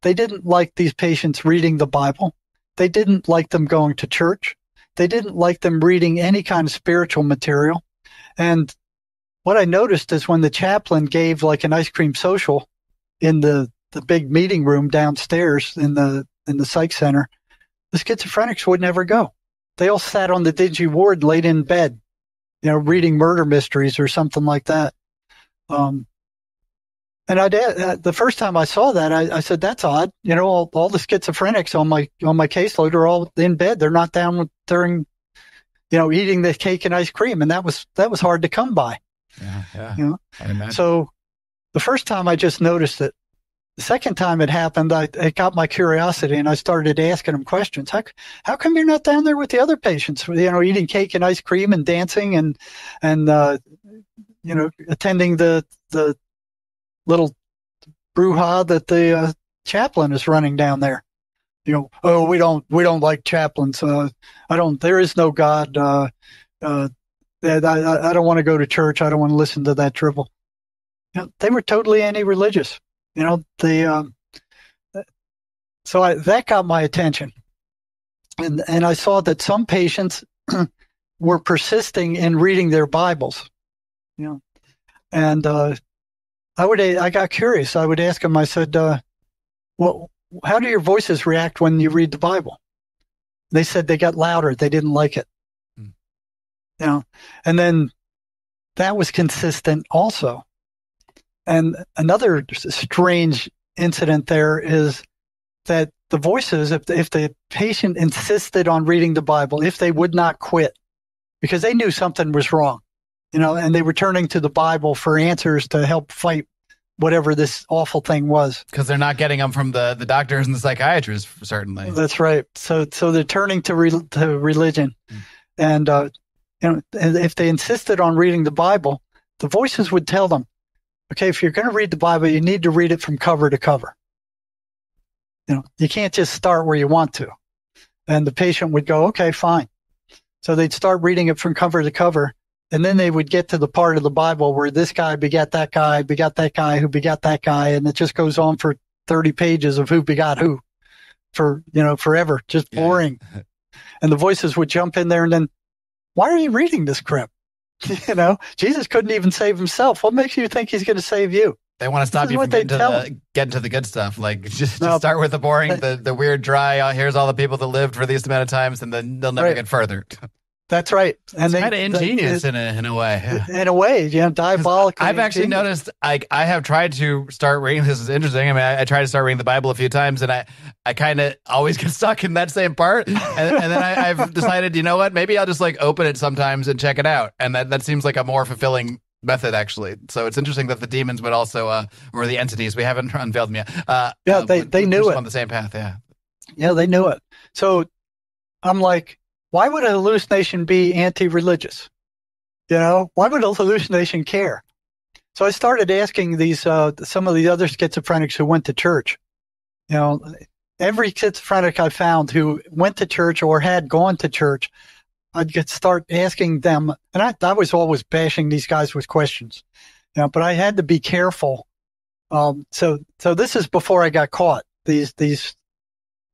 They didn't like these patients reading the Bible. They didn't like them going to church. They didn't like them reading any kind of spiritual material. And what I noticed is when the chaplain gave like an ice cream social in the, the big meeting room downstairs in the in the psych center, the schizophrenics would never go. They all sat on the dingy ward laid in bed, you know, reading murder mysteries or something like that. Um, and I did, uh, the first time I saw that, I, I said, that's odd. You know, all, all the schizophrenics on my, on my caseload are all in bed. They're not down with, during, you know, eating the cake and ice cream. And that was, that was hard to come by. Yeah, yeah. You know? So the first time I just noticed it. The second time it happened, I, it got my curiosity and I started asking them questions. How, how come you're not down there with the other patients, you know, eating cake and ice cream and dancing and, and, uh, you know, attending the, the little brouhaha that the uh, chaplain is running down there. You know, oh, we don't, we don't like chaplains. Uh, I don't, there is no God. Uh, uh, I, I don't want to go to church. I don't want to listen to that dribble. You know, they were totally anti-religious. You know, the um, so I, that got my attention, and and I saw that some patients were persisting in reading their Bibles. You know, and uh, I would I got curious. I would ask them. I said, uh, "Well, how do your voices react when you read the Bible?" They said they got louder. They didn't like it. Hmm. You know, and then that was consistent also. And another strange incident there is that the voices, if, if the patient insisted on reading the Bible, if they would not quit, because they knew something was wrong, you know, and they were turning to the Bible for answers to help fight whatever this awful thing was. because they're not getting them from the, the doctors and the psychiatrists, certainly. That's right. So, so they're turning to re- to religion, Mm. and uh, you know, and if they insisted on reading the Bible, the voices would tell them, "Okay, if you're going to read the Bible, you need to read it from cover to cover. You know, you can't just start where you want to." And the patient would go, "Okay, fine." So they'd start reading it from cover to cover, and then they would get to the part of the Bible where this guy begat that guy, begat that guy, who begat that guy, and it just goes on for 30 pages of who begot who for, you know, forever, just Yeah. boring. and the voices would jump in there and then, why are you reading this crap? you know, Jesus couldn't even save himself. What makes you think he's going to save you? They want to stop you what from they getting to, the, getting to the good stuff. Like just, No. just start with the boring, the, the weird, dry. Uh, here's all the people that lived for these amount of times, and then they'll never Right. get further. That's right. And they kind of ingenious in a in a way. In a way, yeah, diabolical. I've actually noticed. I I have tried to start reading. This is interesting. I mean, I, I tried to start reading the Bible a few times, and I I kind of always get stuck in that same part. And, and then I, I've decided, you know what? Maybe I'll just like open it sometimes and check it out. And that that seems like a more fulfilling method actually so it's interesting that the demons would also uh or the entities we haven't unveiled them yet uh yeah they, uh, they knew it on the same path yeah yeah they knew it so i'm like why would a hallucination be anti-religious? You know, why would a hallucination care? So I started asking these uh, some of the other schizophrenics who went to church. You know, every schizophrenic I found who went to church or had gone to church, I'd get start asking them, and I, I was always bashing these guys with questions. You know, but I had to be careful. Um, so so this is before I got caught. These these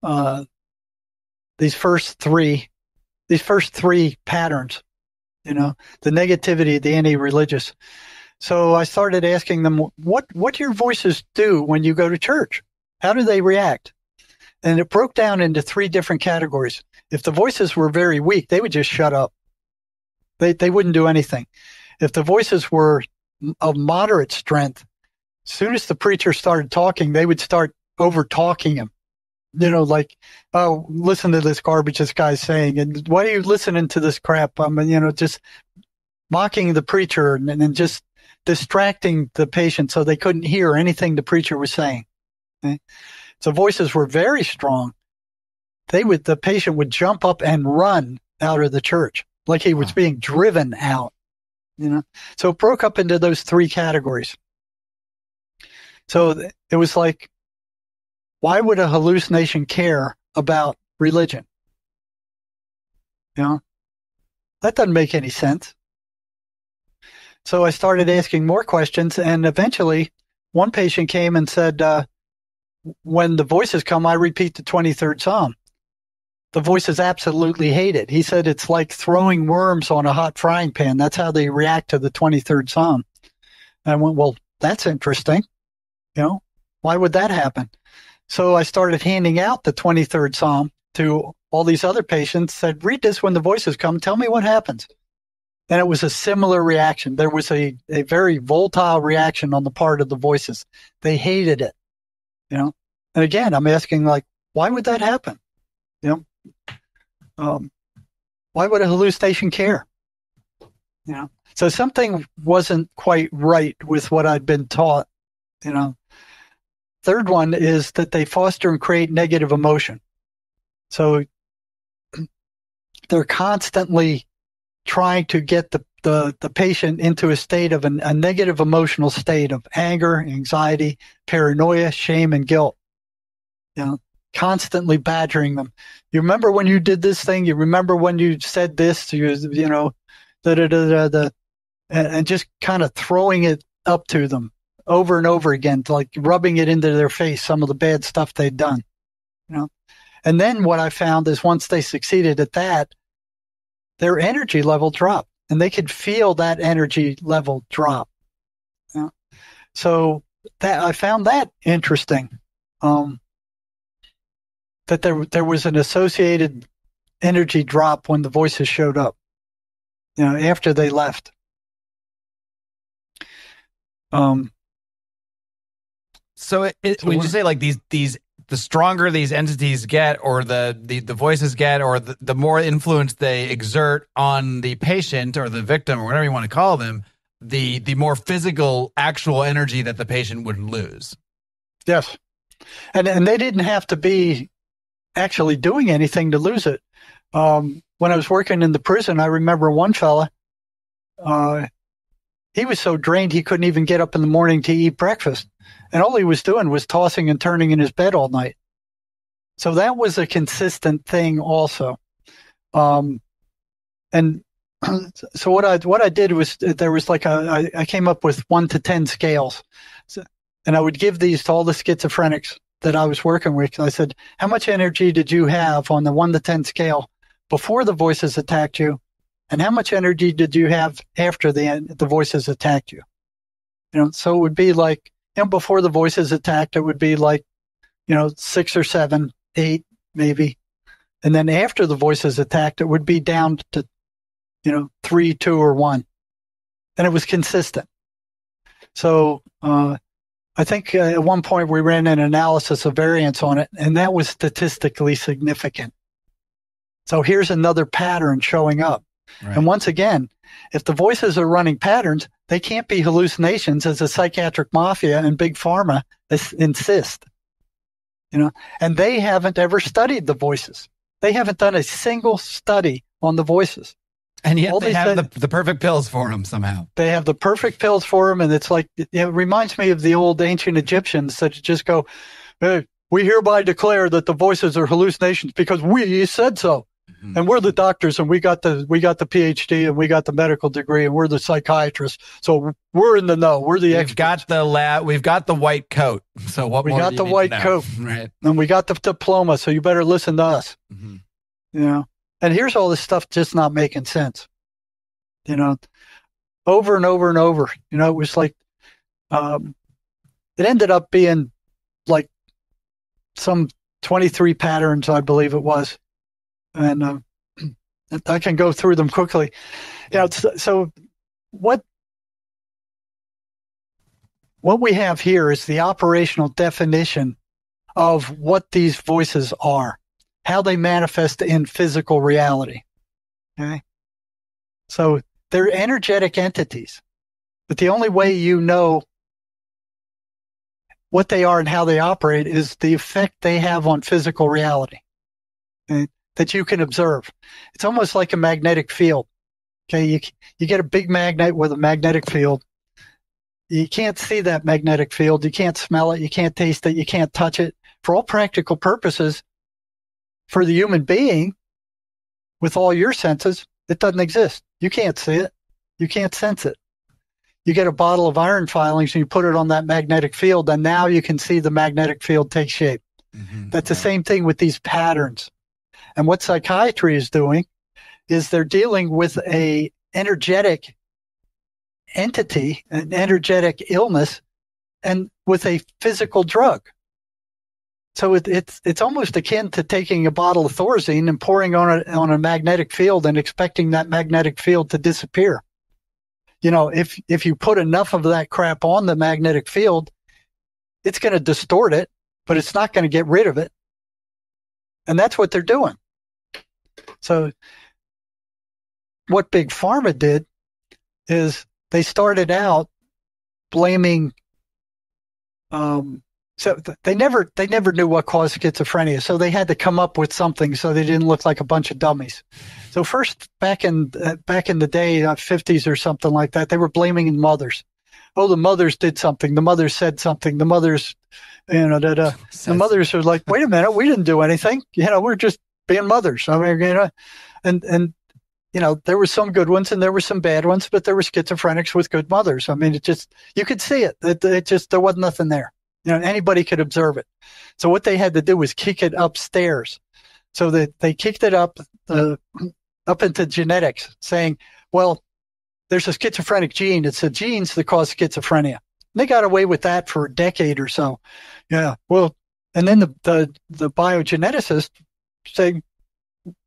uh, these first three these first three patterns, you know, the negativity, the anti-religious. So I started asking them, what, what do your voices do when you go to church? How do they react? And it broke down into three different categories. If the voices were very weak, they would just shut up. They, they wouldn't do anything. If the voices were of moderate strength, as soon as the preacher started talking, they would start over talking him you know, like, oh, listen to this garbage this guy's saying, and why are you listening to this crap? I mean, you know, just mocking the preacher and, and just distracting the patient so they couldn't hear anything the preacher was saying. Okay? So voices were very strong. They would, the patient would jump up and run out of the church like he was being driven out, you know? So it broke up into those three categories. So it was like why would a hallucination care about religion? You know, that doesn't make any sense. So I started asking more questions, and eventually, one patient came and said, uh, "When the voices come, I repeat the 23rd Psalm." The voices absolutely hate it. He said it's like throwing worms on a hot frying pan. That's how they react to the 23rd Psalm. And I went, "Well, that's interesting. You know, why would that happen?" So I started handing out the 23rd Psalm to all these other patients, said, read this when the voices come. Tell me what happens. And it was a similar reaction. There was a, a very volatile reaction on the part of the voices. They hated it, you know? And again, I'm asking like, why would that happen? You know, um, why would a hallucination care? You know, so something wasn't quite right with what I'd been taught, you know, Third one is that they foster and create negative emotion. So they're constantly trying to get the, the, the patient into a state of an, a negative emotional state of anger, anxiety, paranoia, shame, and guilt. You know, constantly badgering them. You remember when you did this thing? You remember when you said this? You, you know, da da da da, and, and just kind of throwing it up to them over and over again, like rubbing it into their face, some of the bad stuff they'd done. You know? And then what I found is once they succeeded at that, their energy level dropped and they could feel that energy level drop. You know? So that I found that interesting. Um, that there there was an associated energy drop when the voices showed up. You know, after they left. Um, so, it, it, so when you say like these these the stronger these entities get or the the, the voices get or the, the more influence they exert on the patient or the victim or whatever you want to call them the the more physical actual energy that the patient would lose? Yes. And and they didn't have to be actually doing anything to lose it. Um, when i was working in the prison i remember one fella uh, he was so drained he couldn't even get up in the morning to eat breakfast and all he was doing was tossing and turning in his bed all night. So that was a consistent thing also. Um, and so what I what I did was there was like a I, I came up with one to ten scales, so, and I would give these to all the schizophrenics that I was working with. I said, "How much energy did you have on the one to ten scale before the voices attacked you, and how much energy did you have after the the voices attacked you?" You know, so it would be like you know, before the voices attacked, it would be like, you know, six or seven, eight, maybe. And then after the voices attacked, it would be down to you know, three, two, or one. And it was consistent. So uh, I think uh, at one point we ran an analysis of variance on it, and that was statistically significant. So here's another pattern showing up. Right. And once again, if the voices are running patterns, they can't be hallucinations as the psychiatric mafia and big pharma insist. You know, and they haven't ever studied the voices. They haven't done a single study on the voices. And yet All they, have the, the perfect pills for them somehow. They have the perfect pills for them. And it's like, it reminds me of the old ancient Egyptians that just go, hey, we hereby declare that the voices are hallucinations because we said so. Mm-hmm. And we're the doctors and we got the, we got the PhD and we got the medical degree and we're the psychiatrists. So we're in the know. We're the we've experts. got the lab. We've got the white coat. So what we got the white coat right. and we got the diploma. So you better listen to us. Mm-hmm. You know, and here's all this stuff just not making sense. You know, over and over and over. You know, it was like, um, it ended up being like some 23 patterns, I believe it was. And uh, I can go through them quickly. Know, so what what we have here is the operational definition of what these voices are how they manifest in physical reality. Okay. So they're energetic entities, but the only way you know what they are and how they operate is the effect they have on physical reality okay, that you can observe. It's almost like a magnetic field. Okay. You, you get a big magnet with a magnetic field. You can't see that magnetic field. You can't smell it. You can't taste it. You can't touch it. For all practical purposes, for the human being, with all your senses, it doesn't exist. You can't see it. You can't sense it. You get a bottle of iron filings and you put it on that magnetic field, and now you can see the magnetic field take shape. Mm-hmm. That's the same thing with these patterns. And what psychiatry is doing is they're dealing with a energetic entity, an energetic illness, and with a physical drug. So it, it's it's almost akin to taking a bottle of Thorazine and pouring on it on a magnetic field and expecting that magnetic field to disappear. You know, if if you put enough of that crap on the magnetic field, it's going to distort it, but it's not going to get rid of it. And that's what they're doing. So what Big Pharma did is they started out blaming um, so they never they never knew what caused schizophrenia. So they had to come up with something so they didn't look like a bunch of dummies. So first back in uh, back in the day uh, 50s or something like that they were blaming mothers. Oh the mothers did something. The mothers said something. The mothers you know da, da. the mothers are like wait a minute. We didn't do anything. You know we're just being mothers i mean you know and and you know there were some good ones and there were some bad ones but there were schizophrenics with good mothers i mean it just you could see it it, it just there wasn't nothing there you know, anybody could observe it. So what they had to do was kick it upstairs. So that they kicked it up, uh, up into genetics, saying, well, there's a schizophrenic gene. It's the genes that cause schizophrenia. And they got away with that for a decade or so. Yeah. Well, and then the, the, the biogeneticist saying,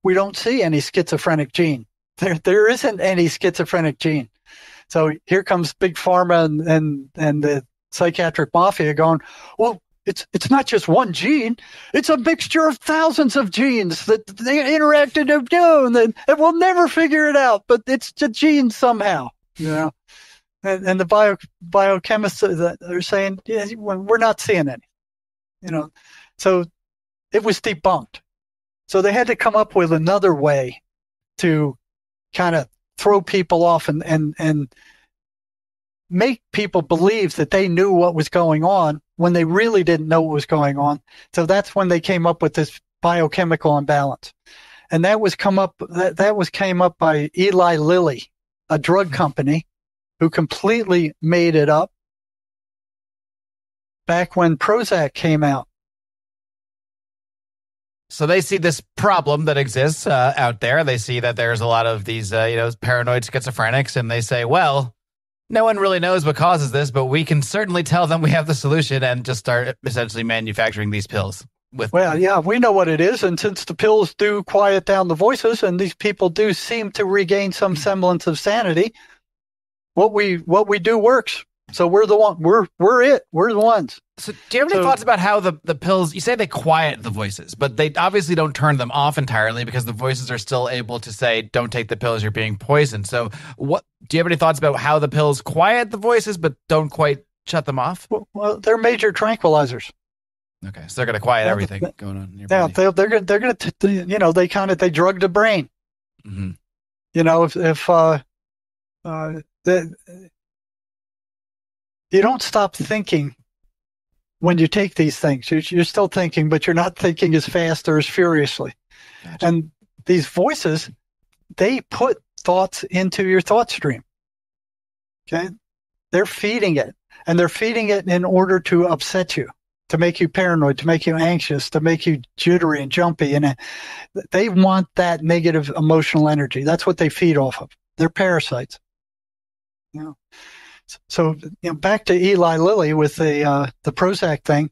we don't see any schizophrenic gene. There, there isn't any schizophrenic gene. So here comes big pharma and, and, and the, psychiatric mafia going, well, it's it's not just one gene; it's a mixture of thousands of genes that they interact and do, and, and we'll never figure it out. But it's a gene somehow, you know. And, and the bio biochemists are saying, yeah, we're not seeing any, you know. So it was debunked. So they had to come up with another way to kind of throw people off and and and make people believe that they knew what was going on when they really didn't know what was going on. So that's when they came up with this biochemical imbalance. And that was come up that, that was came up by Eli Lilly, a drug mm-hmm. company who completely made it up back when Prozac came out. So they see this problem that exists uh, out there. They see that there's a lot of these, uh, you know, paranoid schizophrenics, and they say, "Well, no one really knows what causes this, but we can certainly tell them we have the solution and just start essentially manufacturing these pills. with Well, yeah, we know what it is, and since the pills do quiet down the voices, and these people do seem to regain some semblance of sanity, what we what we do works. So we're the one. We're we're it. We're the ones. So, do you have any So- thoughts about how the, the pills? You say they quiet the voices, but they obviously don't turn them off entirely because the voices are still able to say, "Don't take the pills; you're being poisoned." So, what do you have any thoughts about how the pills quiet the voices but don't quite shut them off? Well, Well, they're major tranquilizers. Okay, so they're going to quiet Yeah, everything but- going on in your Yeah, body. they're they're gonna they're gonna t- t- you know they kind of they drug the brain. Mhm. You know if if uh, uh, the, you don't stop thinking when you take these things. You're, you're still thinking, but you're not thinking as fast or as furiously. Gotcha. And these voices, they put thoughts into your thought stream. Okay. They're feeding it and they're feeding it in order to upset you, to make you paranoid, to make you anxious, to make you jittery and jumpy. And they want that negative emotional energy. That's what they feed off of. They're parasites. Know? So, you know, back to Eli Lilly with the, uh, the Prozac thing.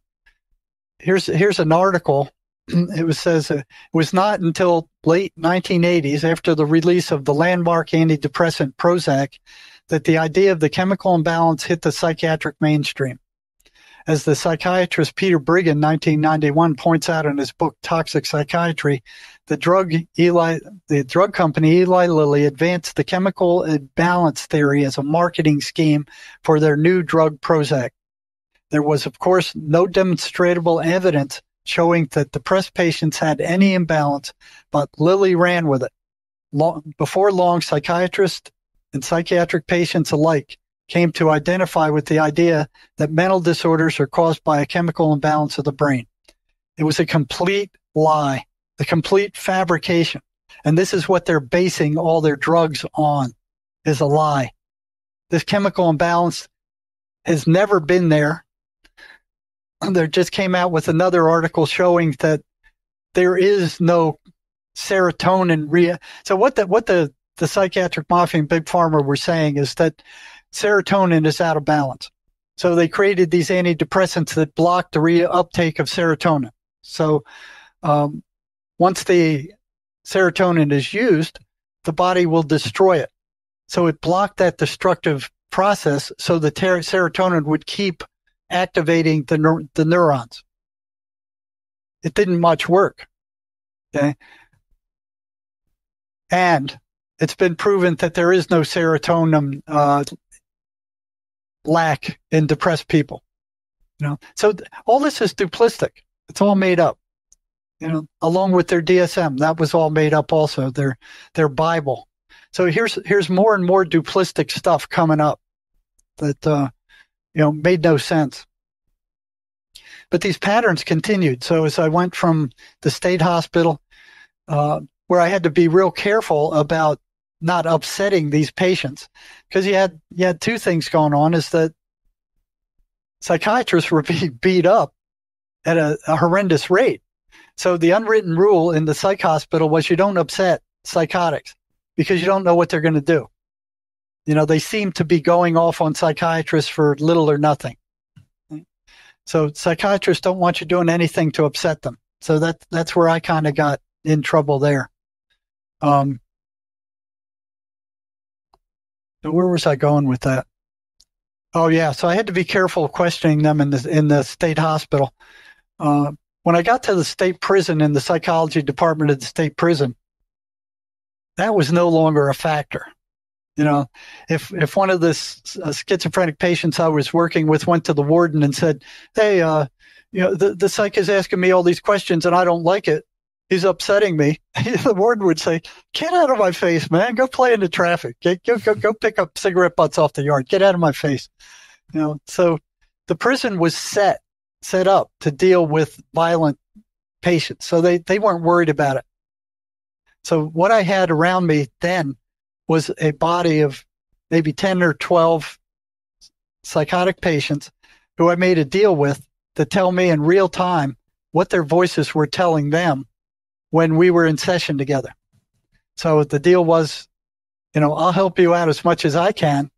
Here's, here's an article. It was says it was not until late 1980s, after the release of the landmark antidepressant Prozac, that the idea of the chemical imbalance hit the psychiatric mainstream. As the psychiatrist Peter Breggin, 1991, points out in his book Toxic Psychiatry, the drug Eli, the drug company Eli Lilly advanced the chemical imbalance theory as a marketing scheme for their new drug Prozac. There was, of course, no demonstrable evidence showing that depressed patients had any imbalance, but Lilly ran with it. Long, before long, psychiatrists and psychiatric patients alike came to identify with the idea that mental disorders are caused by a chemical imbalance of the brain. It was a complete lie, a complete fabrication. And this is what they're basing all their drugs on is a lie. This chemical imbalance has never been there. There just came out with another article showing that there is no serotonin re- so what the what the the psychiatric mafia and big pharma were saying is that serotonin is out of balance. So they created these antidepressants that block the reuptake of serotonin. So um, once the serotonin is used the body will destroy it. So it blocked that destructive process so the ter- serotonin would keep activating the the neurons. It didn't much work okay? And it's been proven that there is no serotonin uh, lack in depressed people. You know, so th- all this is duplistic. It's all made up. You know, along with their DSM, that was all made up. Also, their their Bible. So here's here's more and more duplistic stuff coming up that uh, you know made no sense. But these patterns continued. So as I went from the state hospital, uh, where I had to be real careful about not upsetting these patients because you had you had two things going on is that psychiatrists were being beat up at a, a horrendous rate. So the unwritten rule in the psych hospital was you don't upset psychotics because you don't know what they're going to do. You know, they seem to be going off on psychiatrists for little or nothing. So psychiatrists don't want you doing anything to upset them. So that that's where I kind of got in trouble there. Um, so where was I going with that? Oh yeah, so I had to be careful questioning them in the in the state hospital. Uh, when I got to the state prison in the psychology department of the state prison, that was no longer a factor. You know, if if one of the uh, schizophrenic patients I was working with went to the warden and said, "Hey, uh, you know, the the psych is asking me all these questions and I don't like it. He's upsetting me." the warden would say, "Get out of my face, man! Go play in the traffic. Get, go go go pick up cigarette butts off the yard. Get out of my face." You know, so the prison was set set up to deal with violent patients, so they they weren't worried about it. So what I had around me then was a body of maybe 10 or 12 psychotic patients who I made a deal with to tell me in real time what their voices were telling them when we were in session together. So the deal was, you know, I'll help you out as much as I can,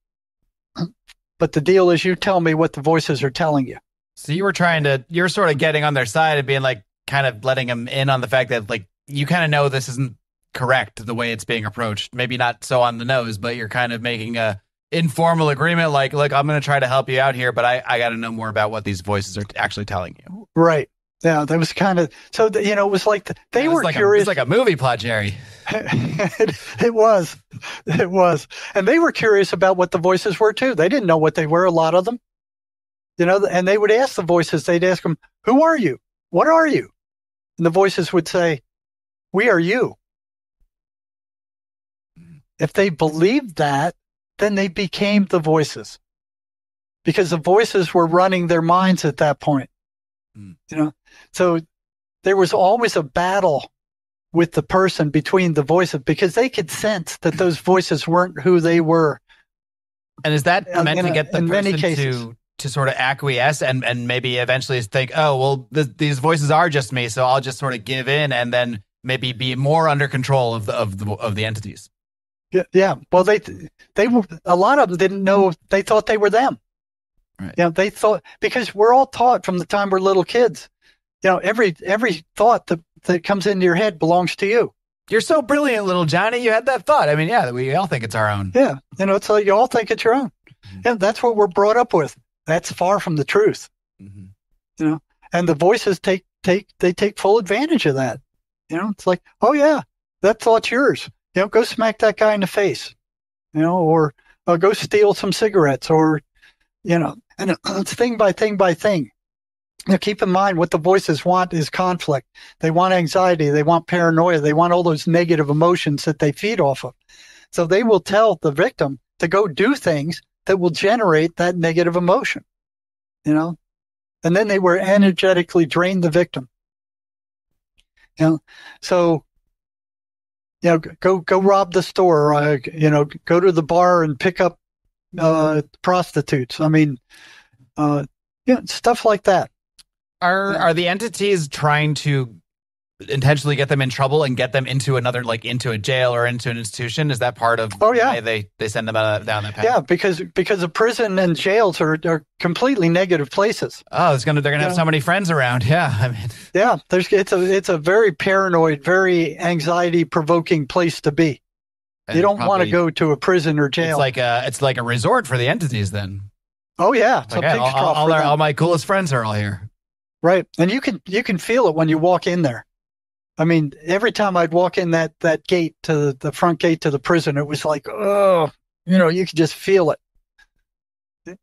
but the deal is you tell me what the voices are telling you. So you were trying to, you're sort of getting on their side and being like, kind of letting them in on the fact that like you kind of know this isn't correct the way it's being approached. Maybe not so on the nose, but you're kind of making a informal agreement like look i'm going to try to help you out here but i, I got to know more about what these voices are actually telling you Right. Yeah, that was kind of so. You know, it was like the, they It was were like curious. a, it's like a movie plot jerry it, it was, it was, and they were curious about what the voices were too. They didn't know what they were. A lot of them, you know, and they would ask the voices. They'd ask them, "Who are you? What are you?" And the voices would say, "We are you." If they believed that, then they became the voices, because the voices were running their minds at that point. Mm. You know, so there was always a battle with the person between the voices because they could sense that those voices weren't who they were. and is that meant in to get the in many person cases. to to sort of acquiesce and and maybe eventually think oh well th- these voices are just me so i'll just sort of give in and then maybe be more under control of the of the of the entities Yeah, yeah. Well, they they were a lot of them didn't know they thought they were them. Right. You know, they thought because we're all taught from the time we're little kids. You know, every every thought that that comes into your head belongs to you. you're so brilliant little johnny you had that thought i mean yeah we all think it's our own Yeah, you know, it's like you all think it's your own. Mhm. And that's what we're brought up with. That's far from the truth. Mhm. You know, and the voices take take they take full advantage of that. You know, it's like, oh yeah, that thought's yours. You know, go smack that guy in the face. You know, or, or go steal some cigarettes, or you know, and it's thing by thing by thing. Now, keep in mind what the voices want is conflict. They want anxiety. They want paranoia. They want all those negative emotions that they feed off of. So they will tell the victim to go do things that will generate that negative emotion. You know, and then they were energetically drain the victim. You know, so you know, go go rob the store. Uh, you know, go to the bar and pick up uh, prostitutes. I mean, uh, yeah, stuff like that. Are Yeah. are the entities trying to intentionally get them in trouble and get them into another like into a jail or into an institution? Is that part of Oh, yeah. why they they send them out, down that path? Yeah, because because the prison and jails are are completely negative places. Oh, it's gonna they're gonna have so many friends around. Yeah, I mean, Yeah, there's it's a it's a very paranoid, very anxiety provoking place to be. You don't want to go to a prison or jail It's like a it's like a resort for the entities. Then, oh yeah, it's like, a yeah, all, all our- all my coolest friends are all here. Right. And you can you can feel it when you walk in there. I mean, every time I'd walk in that that gate to the, front gate to the prison, it was like, oh, you know, you could just feel it.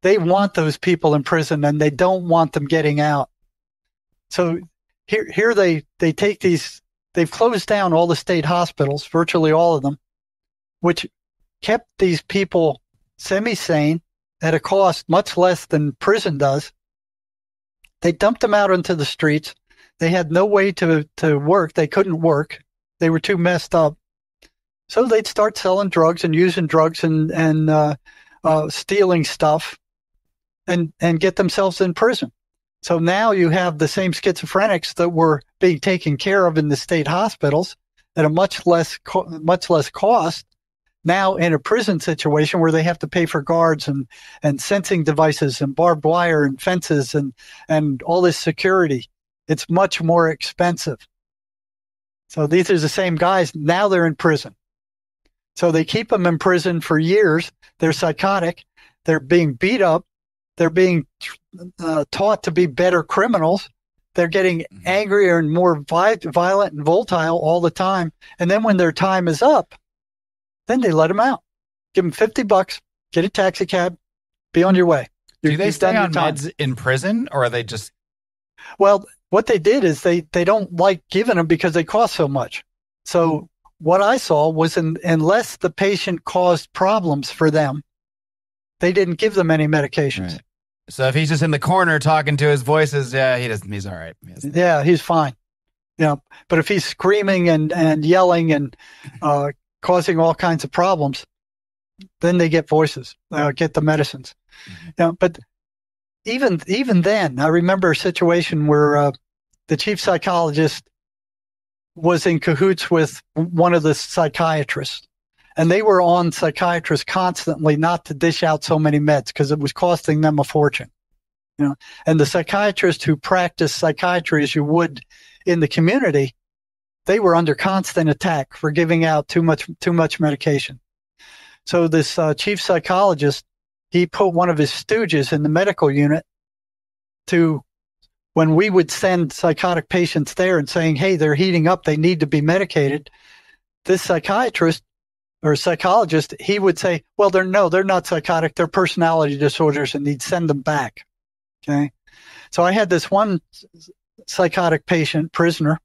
They want those people in prison and they don't want them getting out. So here here they they take these they've closed down all the state hospitals, virtually all of them, which kept these people semi sane at a cost much less than prison does. They dumped them out into the streets. They had no way to, to work. They couldn't work. They were too messed up. So they'd start selling drugs and using drugs and, and uh, uh, stealing stuff and, and get themselves in prison. So now you have the same schizophrenics that were being taken care of in the state hospitals at a much less co- much less cost. Now in a prison situation where they have to pay for guards and, and sensing devices and barbed wire and fences and, and all this security, it's much more expensive. So these are the same guys. Now they're in prison. So they keep them in prison for years. They're psychotic. They're being beat up. They're being uh, taught to be better criminals. They're getting Mhm. angrier and more vi- violent and volatile all the time. And then when their time is up, then they let him out. Give him 50 bucks, get a taxi cab, be on your way. Do You've- they stay on meds in prison, or are they just? Well, what they did is they, they don't like giving them because they cost so much. So what I saw was in, unless the patient caused problems for them, they didn't give them any medications. Right. So if he's just in the corner talking to his voices, yeah, he doesn't. He's all right. He Yeah, he's fine. Yeah, but if he's screaming and, and yelling and uh, causing all kinds of problems, then they get voices, uh, get the medicines. Yeah, but even even then, I remember a situation where uh, the chief psychologist was in cahoots with one of the psychiatrists, and they were on psychiatrists constantly not to dish out so many meds because it was costing them a fortune. You know, and the psychiatrist who practiced psychiatry as you would in the community, they were under constant attack for giving out too much too much medication. So this uh, chief psychologist, he put one of his stooges in the medical unit to when we would send psychotic patients there and saying, "Hey, they're heating up, they need to be medicated." This psychiatrist or psychologist, he would say, "Well, they're no, they're not psychotic, they're personality disorders," and he'd send them back. Okay, so I had this one psychotic patient prisoner.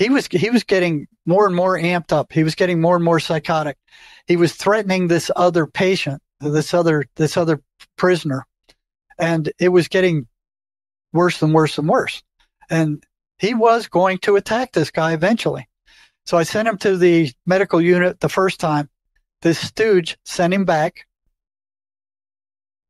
He was he was getting more and more amped up. He was getting more and more psychotic. He was threatening this other patient, this other this other prisoner, and it was getting worse and worse and worse. And he was going to attack this guy eventually. So I sent him to the medical unit the first time. This stooge sent him back.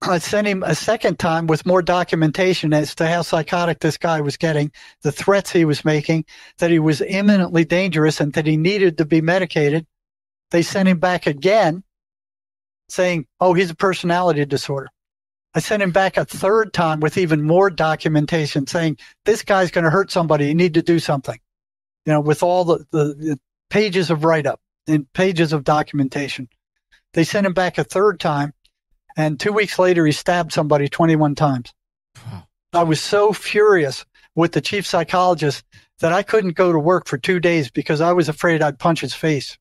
I sent him a second time with more documentation as to how psychotic this guy was getting, the threats he was making, that he was imminently dangerous and that he needed to be medicated. They sent him back again saying, Oh, he's a personality disorder. I sent him back a third time with even more documentation saying, This guy's going to hurt somebody. You need to do something. You know, with all the, the, the pages of write up and pages of documentation. They sent him back a third time and two weeks later, he stabbed somebody 21 times. I was so furious with the chief psychologist that I couldn't go to work for two days because I was afraid I'd punch his face.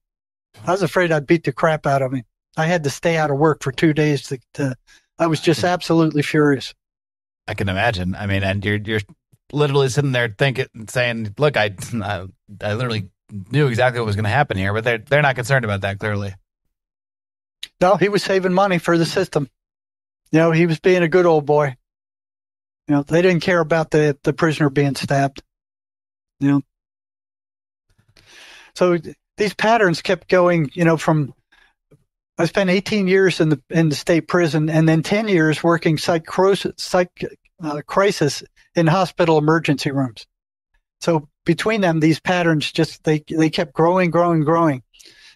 I was afraid I'd beat the crap out of him. I had to stay out of work for two days. To, to I was just hmm. absolutely furious. I can imagine. I mean, and you're you're literally sitting there thinking, saying, "Look, I I, I literally knew exactly what was going to happen here," but they're they're not concerned about that clearly. No, he was saving money for the system. You know, he was being a good old boy. You know, they didn't care about the the prisoner being stabbed. You know, so these patterns kept going. You know, from I spent 18 years in the in the state prison, and then 10 years working psych, psych uh, crisis in hospital emergency rooms. So between them, these patterns just they they kept growing, growing, growing.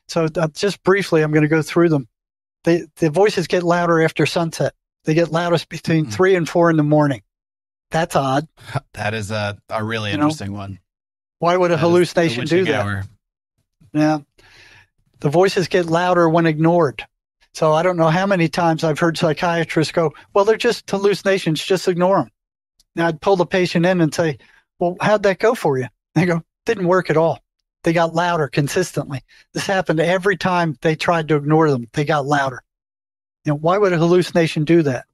So uh, just briefly, I'm going to go through them. They, the voices get louder after sunset. They get loudest between mm-hmm. three and four in the morning. That's odd. That is a, a really you interesting know? one. Why would a that hallucination do that? Hour. Yeah. The voices get louder when ignored. So I don't know how many times I've heard psychiatrists go, well, they're just hallucinations. Just ignore them. Now I'd pull the patient in and say, well, how'd that go for you? They go, didn't work at all. They got louder consistently. This happened every time they tried to ignore them. They got louder. You know, why would a hallucination do that?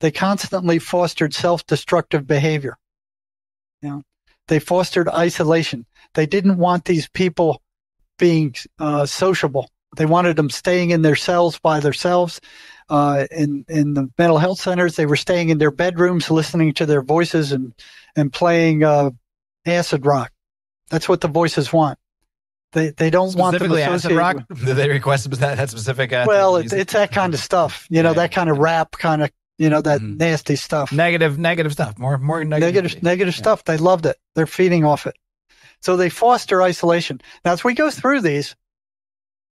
They constantly fostered self-destructive behavior. You know, they fostered isolation. They didn't want these people being uh, sociable. They wanted them staying in their cells by themselves. Uh, in in the mental health centers, they were staying in their bedrooms, listening to their voices and and playing uh, acid rock. That's what the voices want. They they don't want them acid rock. With, Did they request that that specific? Uh, well, it, it's that kind of stuff. You know, that kind of rap, kind of you know that mm. nasty stuff. Negative, negative stuff. More, more negative, negative yeah. stuff. They loved it. They're feeding off it. So they foster isolation. Now, as we go through these,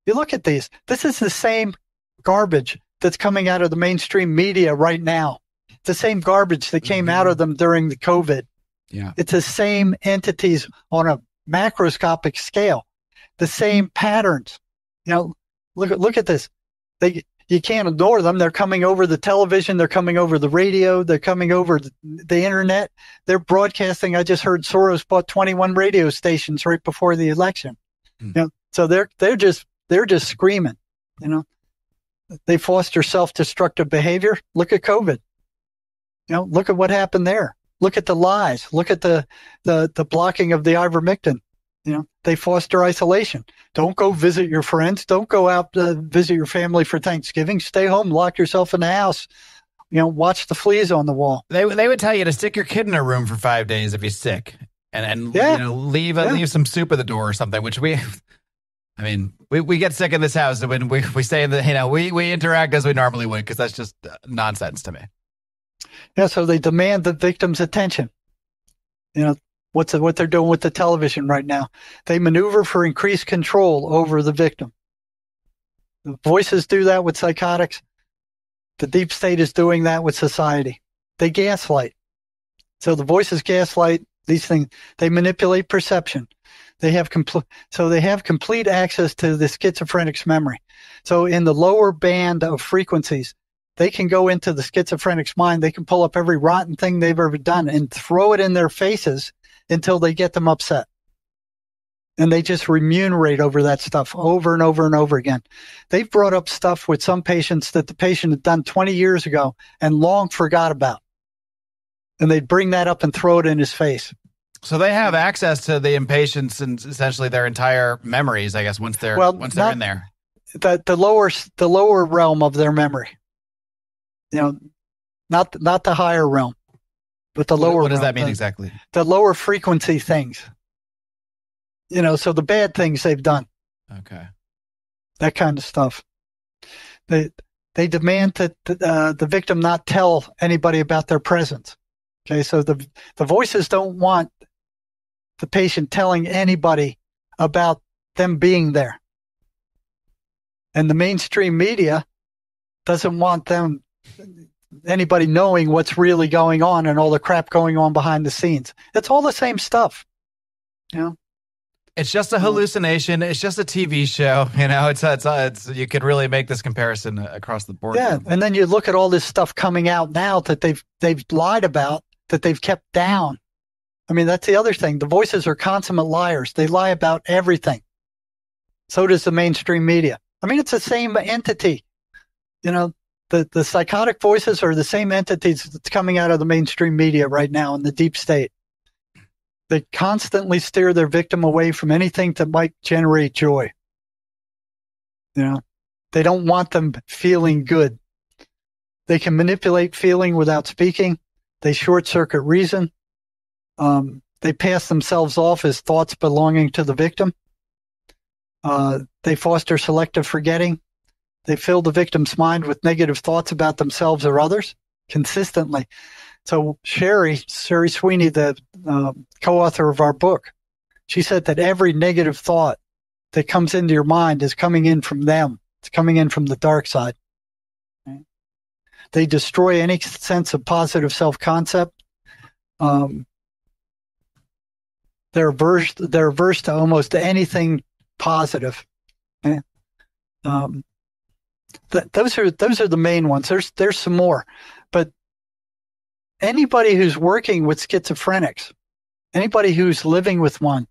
you look at these. This is the same garbage that's coming out of the mainstream media right now. The same garbage that came mm-hmm. out of them during the COVID. Yeah. It's the same entities on a macroscopic scale, the same patterns. You know, look at look at this. They you can't ignore them. They're coming over the television. They're coming over the radio. They're coming over the internet. They're broadcasting. I just heard Soros bought 21 radio stations right before the election. Mm. You know, so they're they're just they're just screaming. You know, they foster self-destructive behavior. Look at COVID. You know, look at what happened there. Look at the lies. Look at the, the, the blocking of the ivermectin. You know, they foster isolation. Don't go visit your friends. Don't go out to visit your family for Thanksgiving. Stay home. Lock yourself in the house. You know, watch the fleas on the wall. They they would tell you to stick your kid in a room for five days if he's sick, and and yeah. you know leave a, yeah. leave some soup at the door or something. Which we, I mean, we, we get sick in this house when we we stay in the you know we we interact as we normally would because that's just uh, nonsense to me. Yeah, so they demand the victim's attention. You know, what's what they're doing with the television right now. They maneuver for increased control over the victim. The voices do that with psychotics. The deep state is doing that with society. they gaslight. So the voices gaslight these things. They manipulate perception. They have complete, so they have complete access to the schizophrenic's memory. So in the lower band of frequencies, they can go into the schizophrenic's mind. They can pull up every rotten thing they've ever done and throw it in their faces until they get them upset. And they just remunerate over that stuff over and over and over again. They've brought up stuff with some patients that the patient had done 20 years ago and long forgot about. And they'd bring that up and throw it in his face. So they have access to the impatients and essentially their entire memories, I guess, once they're well, once they're in there. The the lower the lower realm of their memory. You know, not not the higher realm, but the lower. What does realm, that mean the, exactly? The lower frequency things. You know, so the bad things they've done. Okay. That kind of stuff. They they demand that uh, the victim not tell anybody about their presence. Okay, so the the voices don't want the patient telling anybody about them being there. And the mainstream media doesn't want them anybody knowing what's really going on and all the crap going on behind the scenes. It's all the same stuff. You know? It's just a hallucination. It's just a TV show. You know, it's, it's, it's, you could really make this comparison across the board. Yeah. And then you look at all this stuff coming out now that they've, they've lied about that they've kept down I mean, that's the other thing. The voices are consummate liars. They lie about everything. So does the mainstream media. I mean, it's the same entity. You know, the, the psychotic voices are the same entities that's coming out of the mainstream media right now in the deep state. They constantly steer their victim away from anything that might generate joy. You know, they don't want them feeling good. They can manipulate feeling without speaking. They short circuit reason. Um, they pass themselves off as thoughts belonging to the victim. Uh, they foster selective forgetting. They fill the victim's mind with negative thoughts about themselves or others consistently. So Sherry, Sherry Sweeney, the uh, co-author of our book, she said that every negative thought that comes into your mind is coming in from them. It's coming in from the dark side. They destroy any sense of positive self-concept. Um, they're averse they're averse to almost anything positive. Um, th- those are those are the main ones. There's there's some more, but anybody who's working with schizophrenics, anybody who's living with one,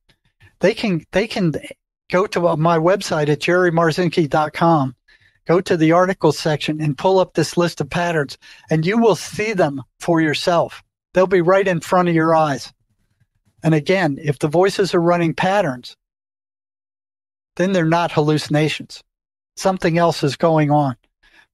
they can they can go to my website at jerrymarzinsky.com, go to the articles section and pull up this list of patterns, and you will see them for yourself. They'll be right in front of your eyes. And again, if the voices are running patterns, then they're not hallucinations. Something else is going on.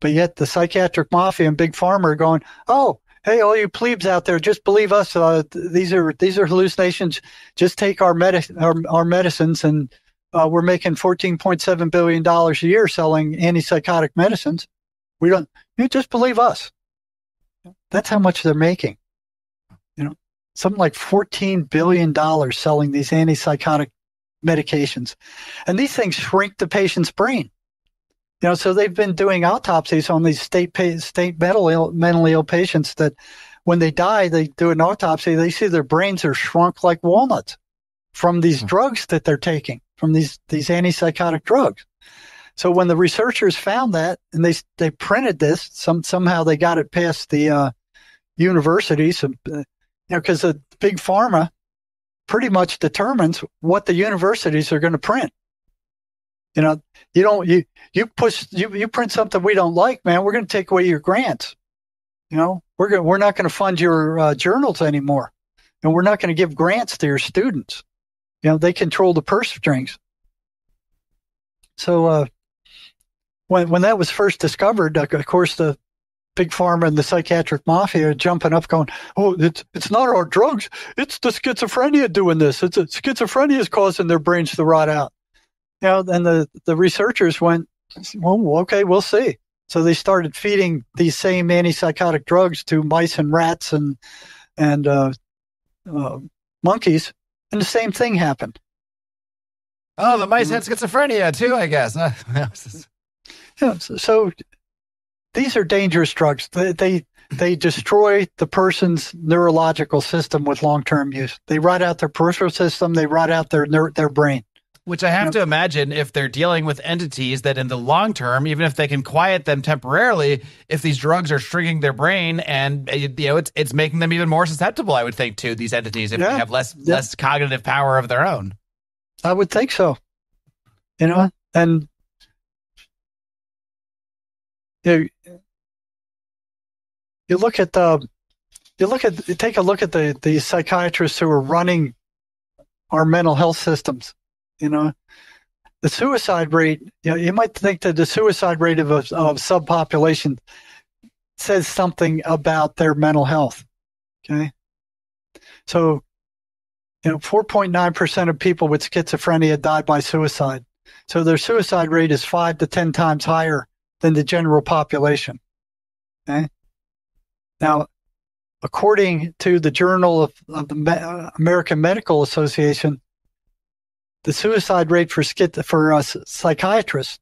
But yet the psychiatric mafia and big pharma are going, oh, hey, all you plebes out there, just believe us. Uh, these are these are hallucinations. Just take our medi- our, our medicines, and uh, we're making fourteen point seven billion dollars a year selling antipsychotic medicines. We don't. You just believe us. That's how much they're making You know, something like $14 billion selling these antipsychotic medications. And these things shrink the patient's brain. You know, so they've been doing autopsies on these state state mental Ill, mentally ill patients that when they die, they do an autopsy, they see their brains are shrunk like walnuts from these mm-hmm. drugs that they're taking, from these, these antipsychotic drugs. So when the researchers found that and they, they printed this, some, somehow they got it past the, uh, universities, uh, know, because the big pharma pretty much determines what the universities are going to print. You know, you don't you you push you you print something we don't like, man. We're going to take away your grants. You know, we're going we're not going to fund your uh, journals anymore, and we're not going to give grants to your students. You know, they control the purse strings. So uh, when when that was first discovered, uh, of course the big pharma and the psychiatric mafia are jumping up, going, "Oh, it's it's not our drugs; it's the schizophrenia doing this. It's a, schizophrenia is causing their brains to rot out." You know, and the the researchers went, "Well, okay, we'll see." So they started feeding these same antipsychotic drugs to mice and rats and and uh, uh, monkeys, and the same thing happened. Oh, the mice had schizophrenia too, I guess. yeah, so, so these are dangerous drugs. They, they they destroy the person's neurological system with long-term use. They rot out their peripheral system. They rot out their their brain. Which I have to imagine if they're dealing with entities that in the long term, even if they can quiet them temporarily, if these drugs are shrinking their brain and uh, you know it's it's making them even more susceptible, I would think to these entities if Yeah. they have less Yeah. less cognitive power of their own. I would think so. You know, and you you look at the you look at you take a look at the the psychiatrists who are running our mental health systems. You know, the suicide rate. You, know, you might think that the suicide rate of a of subpopulation says something about their mental health. Okay, so you know, 4.9% of people with schizophrenia died by suicide. So their suicide rate is five to 10 times higher than the general population. Okay. Now, according to the Journal of, of the uh, American Medical Association, the suicide rate for schiz- for uh, psychiatrists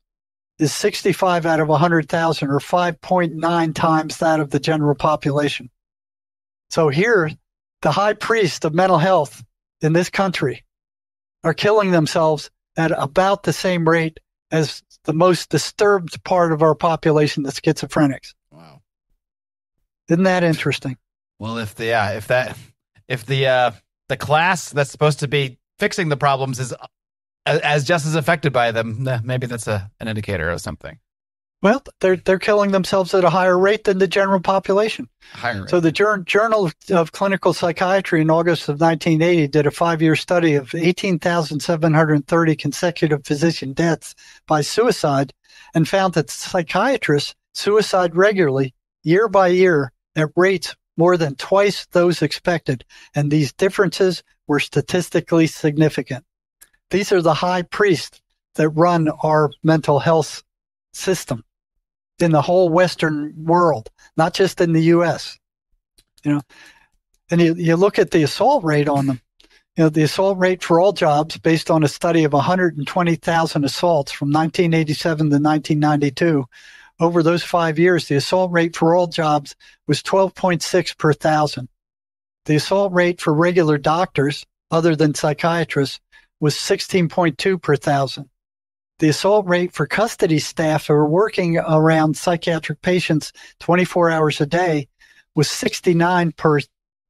is 65 out of 100,000 or 5.9 times that of the general population. So here, the high priest of mental health in this country are killing themselves at about the same rate as the most disturbed part of our population, the schizophrenics. Wow. Isn't that interesting? Well, if the yeah, if that if the uh the class that's supposed to be fixing the problems is as, as just as affected by them, eh, maybe that's a an indicator of something. Well, they're they're killing themselves at a higher rate than the general population. Higher. So the Jour- Journal of Clinical Psychiatry in August of 1980 did a five-year study of 18,730 consecutive physician deaths by suicide and found that psychiatrists suicide regularly year by year at rates more than twice those expected, and these differences were statistically significant. These are the high priests that run our mental health system in the whole Western world, not just in the U.S. You know, and you, you look at the assault rate on them. You know, the assault rate for all jobs, based on a study of 120,000 assaults from 1987 to 1992, over those five years, the assault rate for all jobs was 12.6 per thousand. The assault rate for regular doctors, other than psychiatrists, was 16.2 per thousand. The assault rate for custody staff who are working around psychiatric patients 24 hours a day was 69 per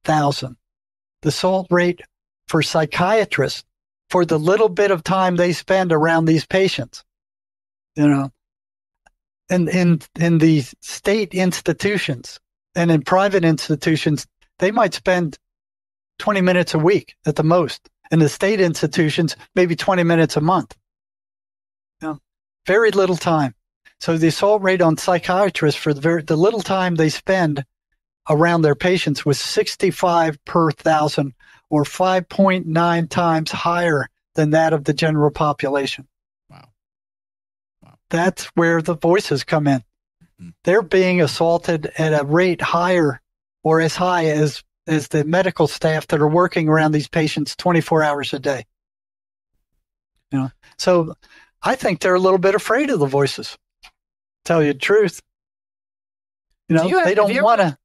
thousand. The assault rate for psychiatrists for the little bit of time they spend around these patients, you know, and in in the state institutions and in private institutions, they might spend 20 minutes a week at the most. In the state institutions, maybe 20 minutes a month. Very little time. So the assault rate on psychiatrists for the very the little time they spend around their patients was 65 per thousand or 5.9 times higher than that of the general population. Wow. Wow. That's where the voices come in. Mhm. They're being assaulted at a rate higher or as high as as the medical staff that are working around these patients 24 hours a day. You know, so I think they're a little bit afraid of the voices. Tell you the truth. You know, Do you have- they don't want to.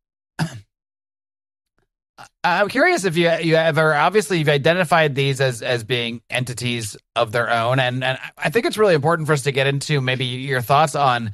I'm curious if you you ever obviously you've identified these as as being entities of their own, and and I think it's really important for us to get into maybe your thoughts on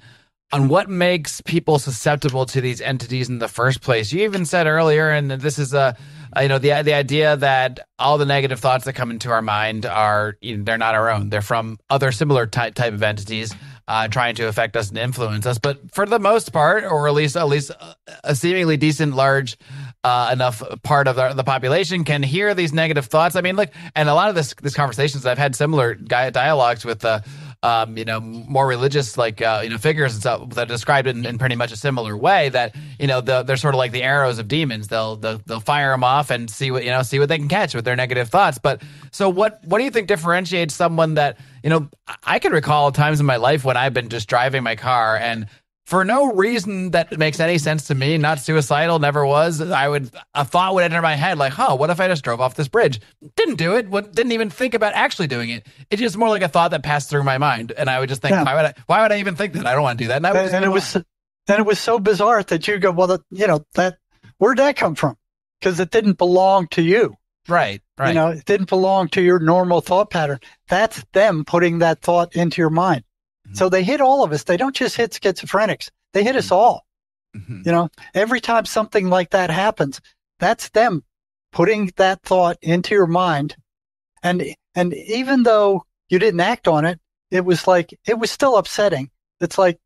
on what makes people susceptible to these entities in the first place. You even said earlier, and this is a you know the the idea that all the negative thoughts that come into our mind are you know, they're not our own; they're from other similar type type of entities uh, trying to affect us and influence us. But for the most part, or at least at least a- a seemingly decent large uh, enough part of the, population can hear these negative thoughts. I mean, look, and a lot of this these conversations I've had similar dialogues with uh, um, you know more religious like uh, you know figures and stuff that described it in, in pretty much a similar way. That you know the, they're sort of like the arrows of demons. They'll, they'll they'll fire them off and see what you know see what they can catch with their negative thoughts. But so what what do you think differentiates someone that you know I can recall times in my life when I've been just driving my car and for no reason that makes any sense to me, not suicidal, never was. I would a thought would enter my head like, "Huh, what if I just drove off this bridge?" Didn't do it. What, didn't even think about actually doing it. It's just more like a thought that passed through my mind, and I would just think, Yeah. "Why would I? Why would I even think that? I don't want to do that." And, And, just and it was on. And it was so bizarre that you go, well, that, you know, that where'd that come from? Because it didn't belong to you. Right, right. You know, it didn't belong to your normal thought pattern. That's them putting that thought into your mind. Mhm. So they hit all of us. They don't just hit schizophrenics. They hit us all. Mhm. You know, every time something like that happens, that's them putting that thought into your mind. And, and even though you didn't act on it, it was like, it was still upsetting. It's like,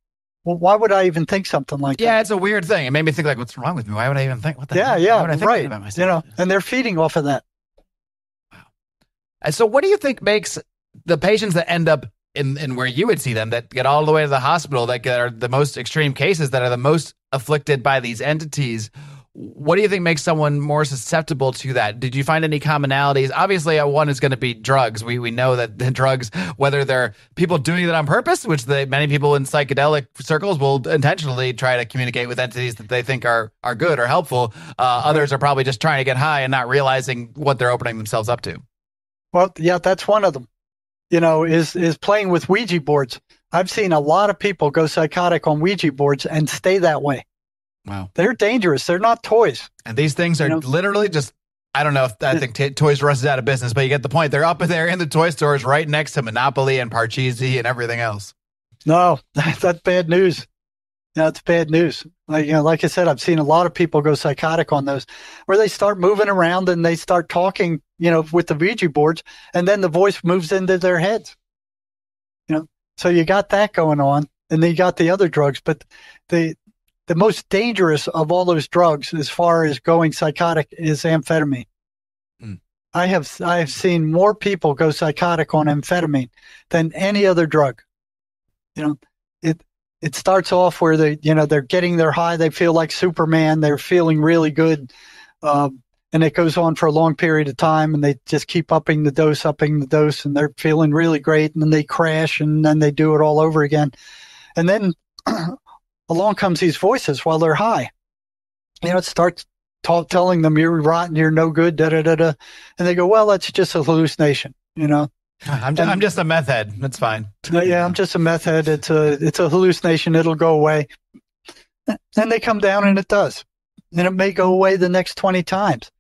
well, why would I even think something like Yeah, that? Yeah, it's a weird thing. It made me think like, what's wrong with me? Why would I even think? What the Yeah, heck? yeah, Why would I think that right. about You know, and they're feeding off of that. Wow. And so, what do you think makes the patients that end up in, in where you would see them that get all the way to the hospital that are the most extreme cases that are the most afflicted by these entities? What do you think makes someone more susceptible to that? Did you find any commonalities? Obviously, uh, one is going to be drugs. We we know that the drugs, whether they're people doing it on purpose, which they, many people in psychedelic circles will intentionally try to communicate with entities that they think are are good or helpful. Uh, others are probably just trying to get high and not realizing what they're opening themselves up to. Well, yeah, that's one of them. You know, is is playing with Ouija boards. I've seen a lot of people go psychotic on Ouija boards and stay that way. Wow. They're dangerous. They're not toys. And these things are You know? literally just. I don't know if I think t- Toys R Us is out of business, but you get the point. They're up there in the toy stores right next to Monopoly and Parcheesi and everything else. No, that's bad news. That's bad news. Like you know, like I said, I've seen a lot of people go psychotic on those, where they start moving around and they start talking, you know, with the Ouija boards, and then the voice moves into their heads. You know, so you got that going on, and then you got the other drugs. But the the most dangerous of all those drugs, as far as going psychotic, is amphetamine. Hmm. I have I have seen more people go psychotic on amphetamine than any other drug. You know, it starts off where they you know they're getting their high, they feel like Superman, they're feeling really good, um, and it goes on for a long period of time, and they just keep upping the dose, upping the dose, and they're feeling really great, and then they crash, and then they do it all over again, and then along comes these voices while they're high. You know, it starts ta- telling them you're rotten, you're no good, da da da da, and they go, well, that's just a hallucination, you know. I'm just, I'm just a meth head. That's fine. Yeah, I'm just a meth head. It's a it's a hallucination. It'll go away. And they come down and it does. And it may go away the next 20 times.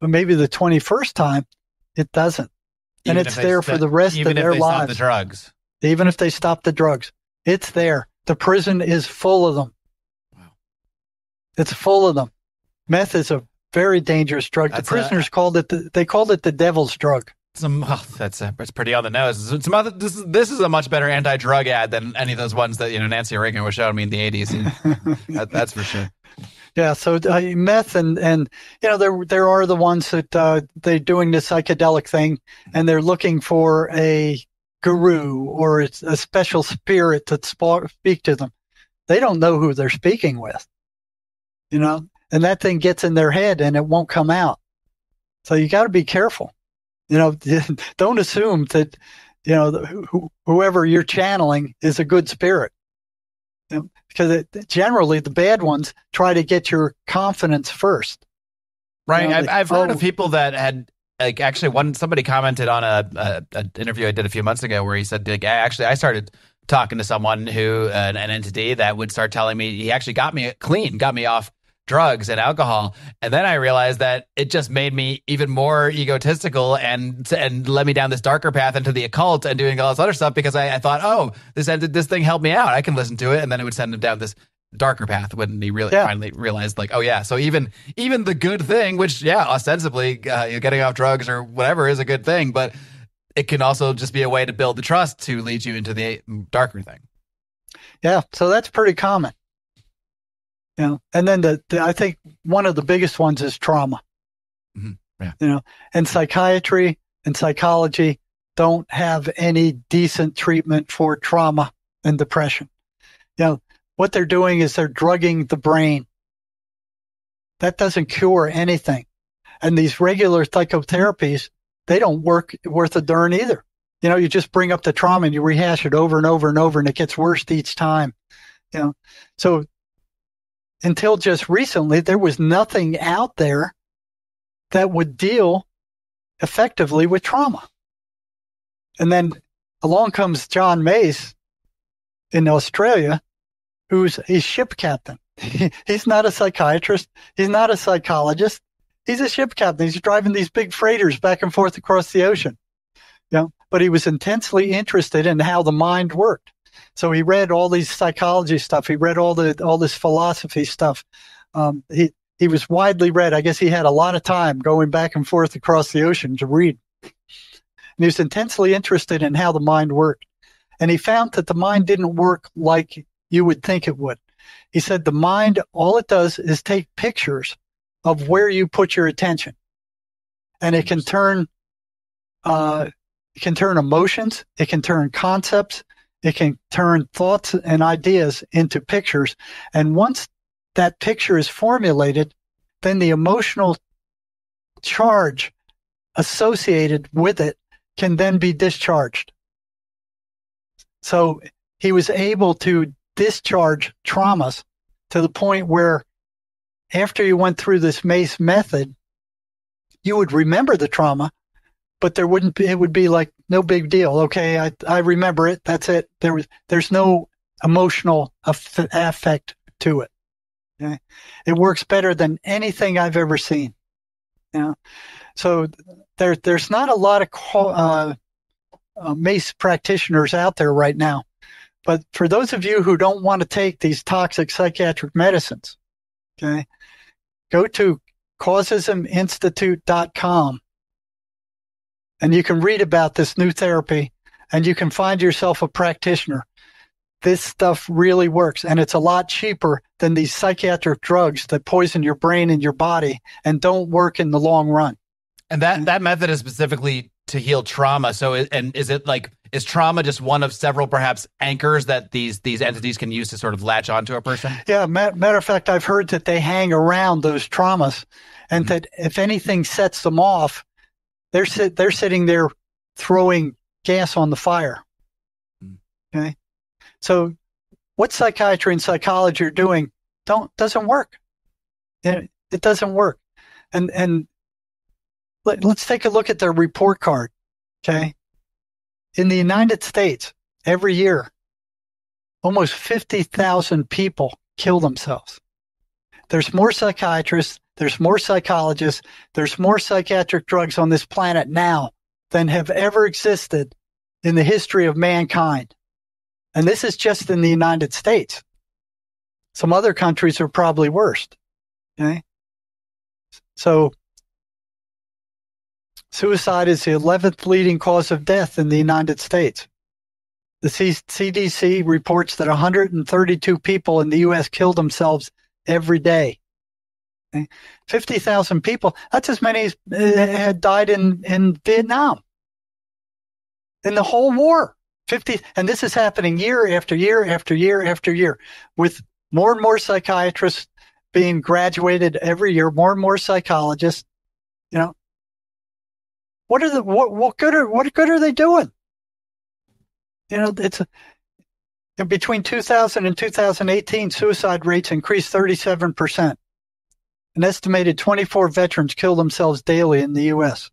But maybe the 21st time it doesn't. And Even it's there for the rest even of if their they stop lives. the drugs. Even if they stop the drugs. It's there. The prison is full of them. Wow. It's full of them. Meth is a very dangerous drug. That's the a- prisoners called it the, they called it the devil's drug. Some oh, that's uh, that's pretty on the nose. Some other, this is this is a much better anti-drug ad than any of those ones that you know Nancy Reagan was showing me in the 80s. that, that's for sure. Yeah, so uh, meth and and you know there there are the ones that uh, they're doing the psychedelic thing and they're looking for a guru or it's a special spirit to spa- speak to them. They don't know who they're speaking with, you know, and that thing gets in their head and it won't come out. So you got to be careful, you know. Don't assume that you know who, whoever you're channeling is a good spirit because it, generally the bad ones try to get your confidence first. Right. Yeah, I've, like, I've heard oh. of people that had like actually one somebody commented on a, a, a interview I did a few months ago where he said like actually I started talking to someone who an, an entity that would start telling me he actually got me clean, got me off drugs and alcohol, and then I realized that it just made me even more egotistical and and led me down this darker path into the occult and doing all this other stuff because I, I thought oh this ended this thing helped me out. I can listen to it. And then it would send him down this darker path when he really Yeah. finally realized like oh yeah. So even even the good thing which yeah ostensibly uh, you're getting off drugs or whatever is a good thing but it can also just be a way to build the trust to lead you into the darker thing. Yeah, so that's pretty common. You know, and then the, the I think one of the biggest ones is trauma. Mhm, yeah. You know, and psychiatry and psychology don't have any decent treatment for trauma and depression. You know, what they're doing is they're drugging the brain. That doesn't cure anything. And these regular psychotherapies, they don't work worth a darn either. You know, you just bring up the trauma and you rehash it over and over and over and it gets worse each time. You know, so until just recently, there was nothing out there that would deal effectively with trauma. And then along comes John Mace in Australia, who's a ship captain. he's not a psychiatrist. He's not a psychologist. He's a ship captain. He's driving these big freighters back and forth across the ocean. Know, but he was intensely interested in how the mind worked. So he read all these psychology stuff. He read all the all this philosophy stuff. Um, he he was widely read. I guess he had a lot of time going back and forth across the ocean to read. And he was intensely interested in how the mind worked. And he found that the mind didn't work like you would think it would. He said the mind, all it does is take pictures of where you put your attention. And it can turn, uh, it can turn emotions, it can turn concepts, it can turn thoughts and ideas into pictures. And once that picture is formulated, then the emotional charge associated with it can then be discharged. So he was able to discharge traumas to the point where after you went through this MACE method, you would remember the trauma, but there wouldn't be, it would be like no big deal. Okay. I, I remember it. That's it. There was, there's no emotional affect to it. Okay? It works better than anything I've ever seen. Yeah. So there, there's not a lot of uh, uh, MACE practitioners out there right now. But for those of you who don't want to take these toxic psychiatric medicines, okay, go to causisinstitute.com and you can read about this new therapy and you can find yourself a practitioner this stuff really works and it's a lot cheaper than these psychiatric drugs that poison your brain and your body and don't work in the long run. And that that method is specifically to heal trauma. So and is it like is trauma just one of several perhaps anchors that these these entities can use to sort of latch onto a person? Yeah, matter of fact, I've heard that they hang around those traumas, and mm-hmm. that if anything sets them off, they're sit, they're sitting there throwing gas on the fire. Mm. Okay, so what psychiatry and psychology are doing don't doesn't work. It, it doesn't work. And and let, let's take a look at their report card. Okay. In the United States, every year, almost 50,000 people kill themselves. There's more psychiatrists, there's more psychologists, there's more psychiatric drugs on this planet now than have ever existed in the history of mankind. And this is just in the United States. Some other countries are probably worse. Okay. So suicide is the 11th leading cause of death in the United States. The C- CDC reports that 132 people in the U.S. killed themselves every day. Okay? 50,000 people, that's as many as uh, had died in, in Vietnam in the whole war. 50, and this is happening year after year after year after year with more and more psychiatrists being graduated every year, more and more psychologists. You know, what are the what what good are what good are they doing? You know, it's a, between 2000 and 2018, suicide rates increased 37 percent. An estimated 24 veterans kill themselves daily in the U.S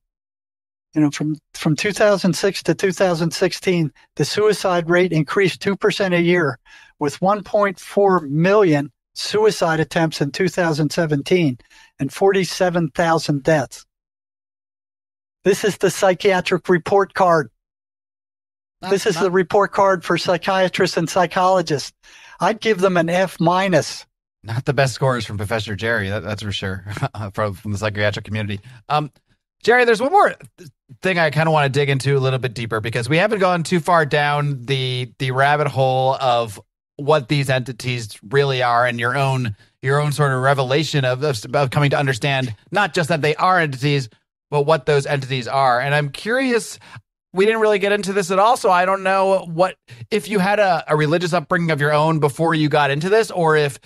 you know, from, from 2006 to 2016, the suicide rate increased 2% a year with 1.4 million suicide attempts in 2017 and 47,000 deaths. This is the psychiatric report card. Not, this is not, the report card for psychiatrists and psychologists. I'd give them an F minus. Not the best scores from Professor Jerry, that, that's for sure, from, from the psychiatric community. Um, Jerry, there's one more thing I kind of want to dig into a little bit deeper because we haven't gone too far down the the rabbit hole of what these entities really are and your own your own sort of revelation of, of coming to understand not just that they are entities but what those entities are and i'm curious we didn't really get into this at all so i don't know what if you had a, a religious upbringing of your own before you got into this or if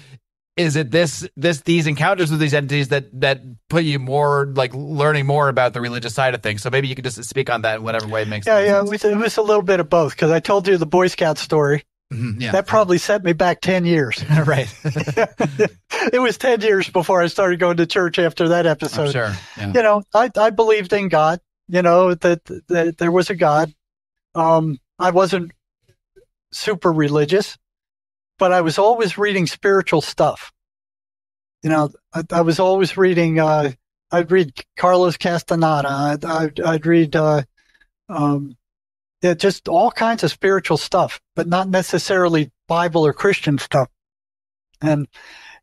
is it this this these encounters with these entities that that put you more like learning more about the religious side of things so maybe you could just speak on that in whatever way it makes yeah sense. yeah it was, it was, a little bit of both because i told you the boy scout story mm-hmm, yeah. that probably set me back 10 years right it was 10 years before i started going to church after that episode I'm sure yeah. you know I, I believed in god you know that, that there was a god um i wasn't super religious but I was always reading spiritual stuff. You know, I, I was always reading. Uh, I'd read Carlos Castaneda. I'd, I'd, I'd read, uh, um, yeah, just all kinds of spiritual stuff, but not necessarily Bible or Christian stuff. And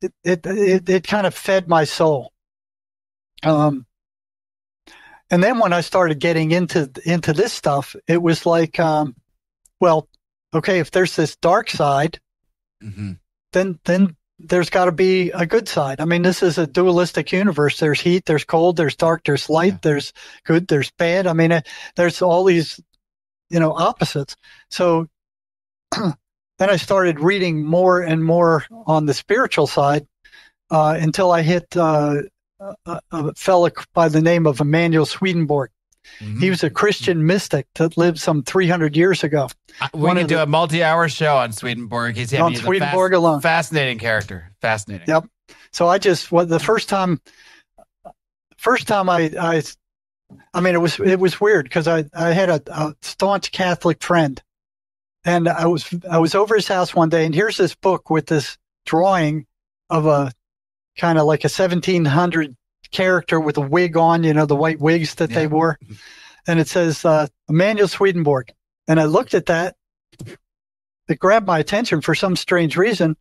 it it it, it kind of fed my soul. Um, and then when I started getting into into this stuff, it was like, um, well, okay, if there's this dark side, Mm-hmm. then then there's got to be a good side. I mean, this is a dualistic universe. There's heat, there's cold, there's dark, there's light, Yeah. there's good, there's bad. I mean, uh, there's all these, you know, opposites. So then I started reading more and more on the spiritual side uh, until I hit uh, a, a fellow by the name of Emanuel Swedenborg. Mm-hmm. He was a Christian mystic that lived some 300 years ago. I- We One of do the- a multi-hour show on Swedenborg. He's, On he's a Swedenborg fas- alone. fascinating character. Fascinating. Yep. So I just well, the first time, first time I I, I mean it was it was weird because I I had a, a staunch Catholic friend, and I was I was over his house one day, and here's this book with this drawing of a kind of like a 1700 character with a wig on, you know, the white wigs that they wore, and it says uh, Emanuel Swedenborg, and I looked at that. It grabbed my attention for some strange reason,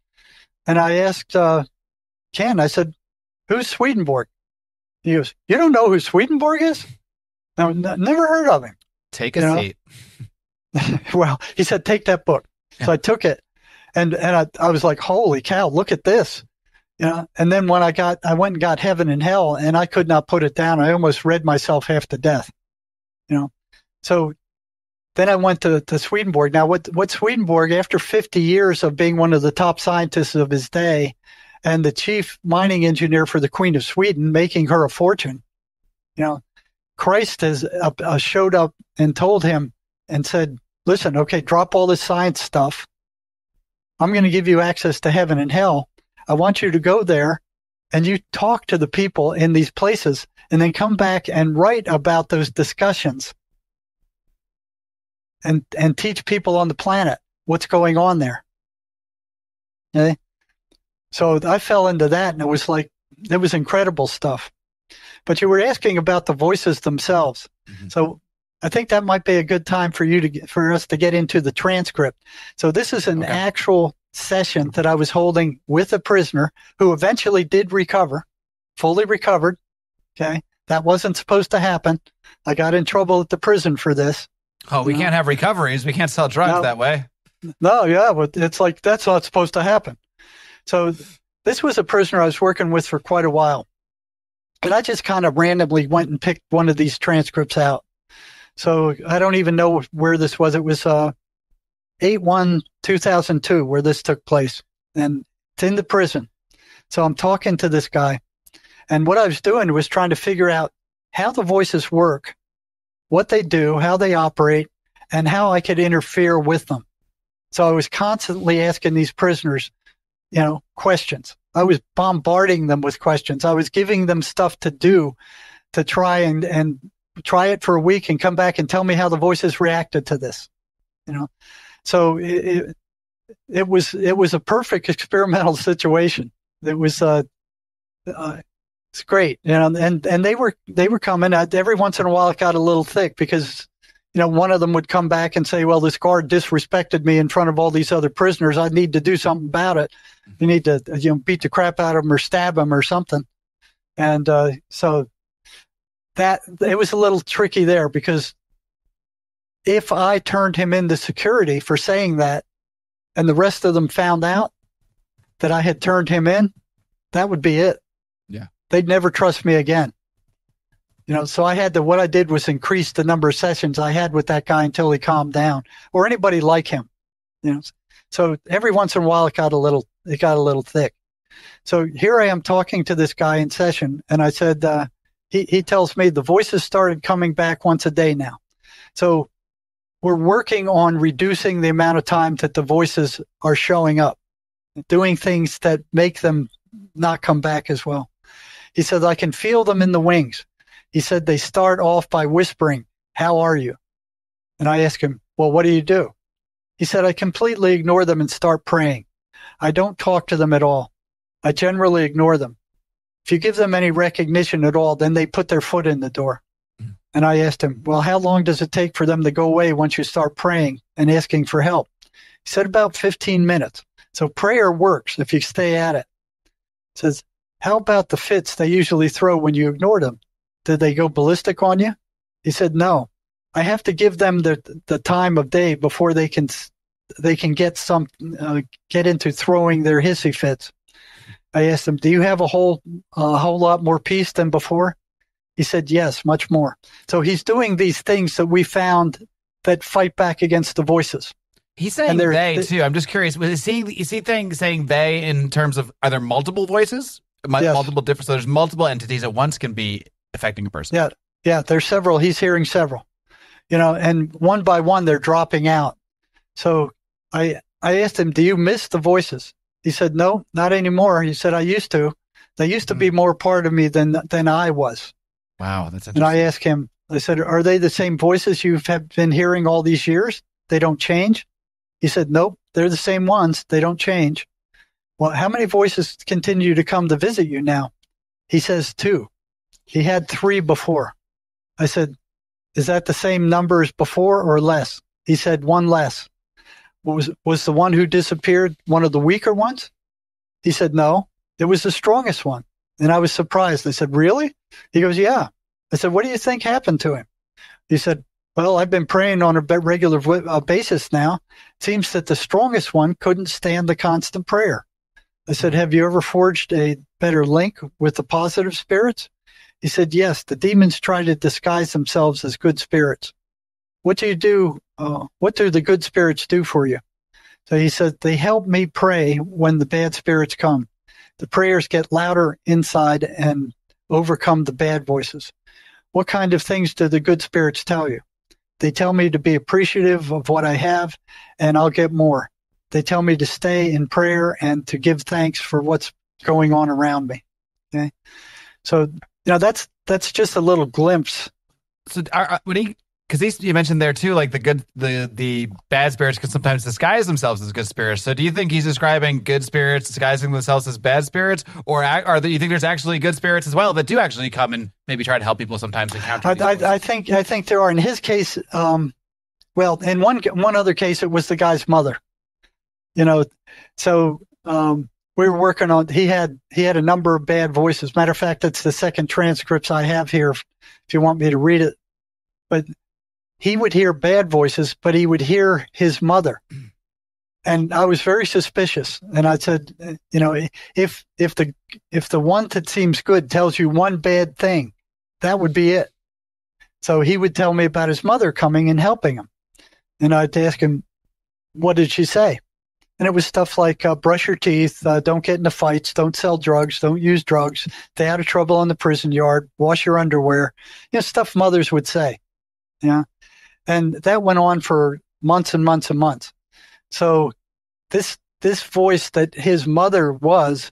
and I asked. Uh, Ken, I said, who's Swedenborg? He goes, you don't know who Swedenborg is? No, n- never heard of him. Take a You seat. well, he said, take that book. So I took it and, and I, I was like, holy cow, look at this. Know, and then when I got, I went and got heaven and hell and I could not put it down. I almost read myself half to death, you know? So then I went to, to Swedenborg. Now what, what Swedenborg, after 50 years of being one of the top scientists of his day and the chief mining engineer for the Queen of Sweden, making her a fortune, you know, Christ has uh, uh, showed up and told him and said, listen, okay, drop all this science stuff. I'm going to give you access to heaven and hell. I want you to go there and you talk to the people in these places and then come back and write about those discussions and, and teach people on the planet what's going on there. Okay. So I fell into that and it was like, it was incredible stuff. But you were asking about the voices themselves. Mhm. So I think that might be a good time for you to get, for us to get into the transcript. So this is an Okay. actual session that I was holding with a prisoner who eventually did recover, fully recovered. Okay. That wasn't supposed to happen. I got in trouble at the prison for this. Oh, we can't have recoveries. We can't sell drugs No. that way. No, yeah, but it's like that's not supposed to happen. So this was a prisoner I was working with for quite a while. And I just kind of randomly went and picked one of these transcripts out. So I don't even know where this was. It was uh 8 1 2002 where this took place. And it's in the prison. So I'm talking to this guy. And what I was doing was trying to figure out how the voices work, what they do, how they operate, and how I could interfere with them. So I was constantly asking these prisoners, you know, questions. I was bombarding them with questions. I was giving them stuff to do to try and, and try it for a week and come back and tell me how the voices reacted to this, you know. So it, it, was, it was a perfect experimental situation. It was, uh, uh, it's great, you know, and, and they were, they were coming uh, every once in a while. It got a little thick because you know, one of them would come back and say, well, this guard disrespected me in front of all these other prisoners. I need to do something about it. You need to, you know, beat the crap out of him or stab him or something. And, uh, so that, it was a little tricky there because if I turned him into security for saying that and the rest of them found out that I had turned him in, that would be it. Yeah. They'd never trust me again. You know, so I had to, what I did was increase the number of sessions I had with that guy until he calmed down or anybody like him. You know, so every once in a while it got a little, it got a little thick. So here I am talking to this guy in session and I said, uh, he, he tells me the voices started coming back once a day now. So we're working on reducing the amount of time that the voices are showing up, doing things that make them not come back as well. He said, I can feel them in the wings. He said they start off by whispering, How are you? And I asked him, Well, what do you do? He said, I completely ignore them and start praying. I don't talk to them at all. I generally ignore them. If you give them any recognition at all, then they put their foot in the door. Mhm. And I asked him, Well, how long does it take for them to go away once you start praying and asking for help? He said, About 15 minutes. So prayer works if you stay at it. He says, How about the fits they usually throw when you ignore them? Did they go ballistic on you? He said, No. I have to give them the the time of day before they can they can get some uh, get into throwing their hissy fits. I asked him, "Do you have a whole a whole lot more peace than before?" He said, "Yes, much more." So he's doing these things that we found that fight back against the voices. He's saying they they- too. I'm just curious. Is he is he thing, saying they in terms of are there multiple voices, Yes. multiple different? So there's multiple entities at once can be affecting a person. Yeah. Yeah, there's several. He's hearing several, you know, and one by one they're dropping out. So I I asked him, "Do you miss the voices?" He said, "No, not anymore." He said, "I used to. They used to be hmm. more part of me than than I was." Wow, that's And I asked him, I said, "Are they the same voices you've been hearing all these years? They don't change?" He said, "Nope, they're the same ones. They don't change." Well, how many voices continue to come to visit you now? He says two. He had three before. I said, "Is that the same number as before or less?" He said, "One less." Was was the one who disappeared one of the weaker ones? He said, "No, it was the strongest one." And I was surprised. I said, "Really?" He goes, "Yeah." I said, "What do you think happened to him?" He said, "Well, I've been praying on a regular uh, basis now. Seems that the strongest one couldn't stand the constant prayer." I said, "Have you ever forged a better link with the positive spirits?" He said, "Yes. The demons try to disguise themselves as good spirits. What do you do? Uh, what do the good spirits do for you?" So he said, "They help me pray when the bad spirits come. The prayers get louder inside and overcome the bad voices." What kind of things do the good spirits tell you? They tell me to be appreciative of what I have and I'll get more. They tell me to stay in prayer and to give thanks for what's going on around me. Okay. So, you know, that's, that's just a little glimpse. So are, when he because you mentioned there too, like the good the the bad spirits can sometimes disguise themselves as good spirits. So do you think he's describing good spirits disguising themselves as bad spirits, or are there, you think there's actually good spirits as well that do actually come and maybe try to help people sometimes encounter? I, I. I think, I think there are in his case, um, well, in one, one other case, it was the guy's mother, you know, so, um, we were working on, he had, he had a number of bad voices. Matter of fact, it's the second transcripts I have here if, if you want me to read it. But he would hear bad voices, but he would hear his mother. And I was very suspicious. And I said, you know, if, if the, if the one that seems good tells you one bad thing, that would be it. So he would tell me about his mother coming and helping him. And I'd ask him, what did she say? And it was stuff like uh, brush your teeth, uh, don't get into fights, don't sell drugs, don't use drugs, stay out of trouble in the prison yard, wash your underwear, you know, stuff mothers would say. Yeah. And that went on for months and months and months. So this, this voice that his mother was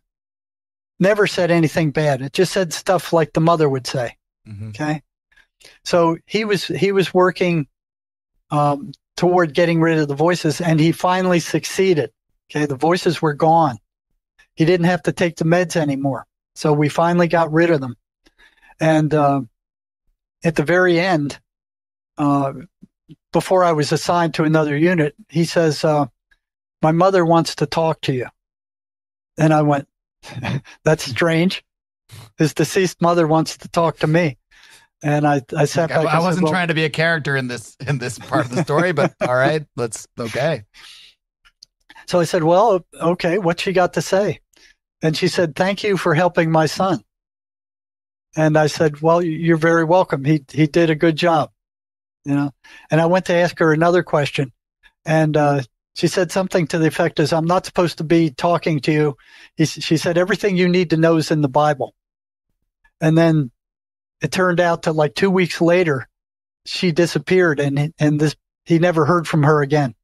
never said anything bad. It just said stuff like the mother would say. Mhm. Okay. So he was he was working um, toward getting rid of the voices, and he finally succeeded. Okay, the voices were gone. He didn't have to take the meds anymore. So we finally got rid of them. And uh, at the very end, uh, before I was assigned to another unit, he says, uh, "My mother wants to talk to you." And I went, "That's strange. His deceased mother wants to talk to me." And I, I sat I, back. I said, wasn't "Well, trying to be a character in this in this part of the story, but all right, let's okay. So I said, Well, okay, what she got to say? And she said, Thank you for helping my son. And I said, Well, you're very welcome. He he did a good job. You know. And I went to ask her another question. And uh, she said something to the effect is, I'm not supposed to be talking to you. He, she said, Everything you need to know is in the Bible. And then it turned out that like two weeks later, she disappeared and and this he never heard from her again.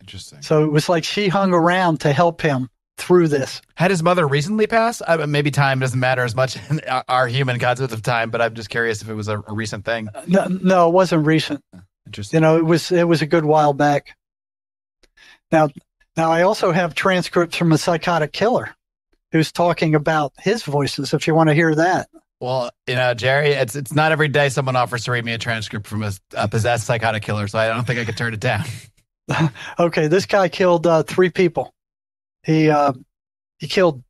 Interesting. So it was like she hung around to help him through this. Had his mother recently passed? Uh, maybe time doesn't matter as much in our- our human concept of time, but I'm just curious if it was a, a recent thing. No, no, it wasn't recent. Interesting. You know, it was it was a good while back. Now, Now, I also have transcripts from a psychotic killer who's talking about his voices, if you want to hear that. Well, you know, Jerry, it's it's not every day someone offers to read me a transcript from a, a possessed psychotic killer, so I don't think I could turn it down. okay, this guy killed uh, three people. He uh, he killed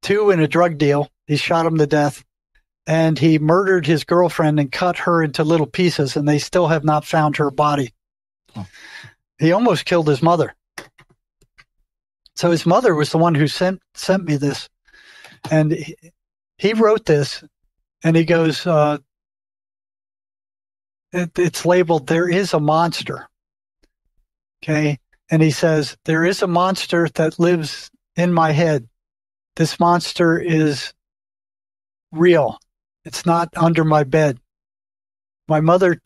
two in a drug deal. He shot them to death, and he murdered his girlfriend and cut her into little pieces. And they still have not found her body. Oh. He almost killed his mother. So his mother was the one who sent sent me this, and he, he wrote this, and he goes, uh, it, "It's labeled there is a monster." Okay, and he says there is a monster that lives in my head. This monster is real. It's not under my bed. My mother,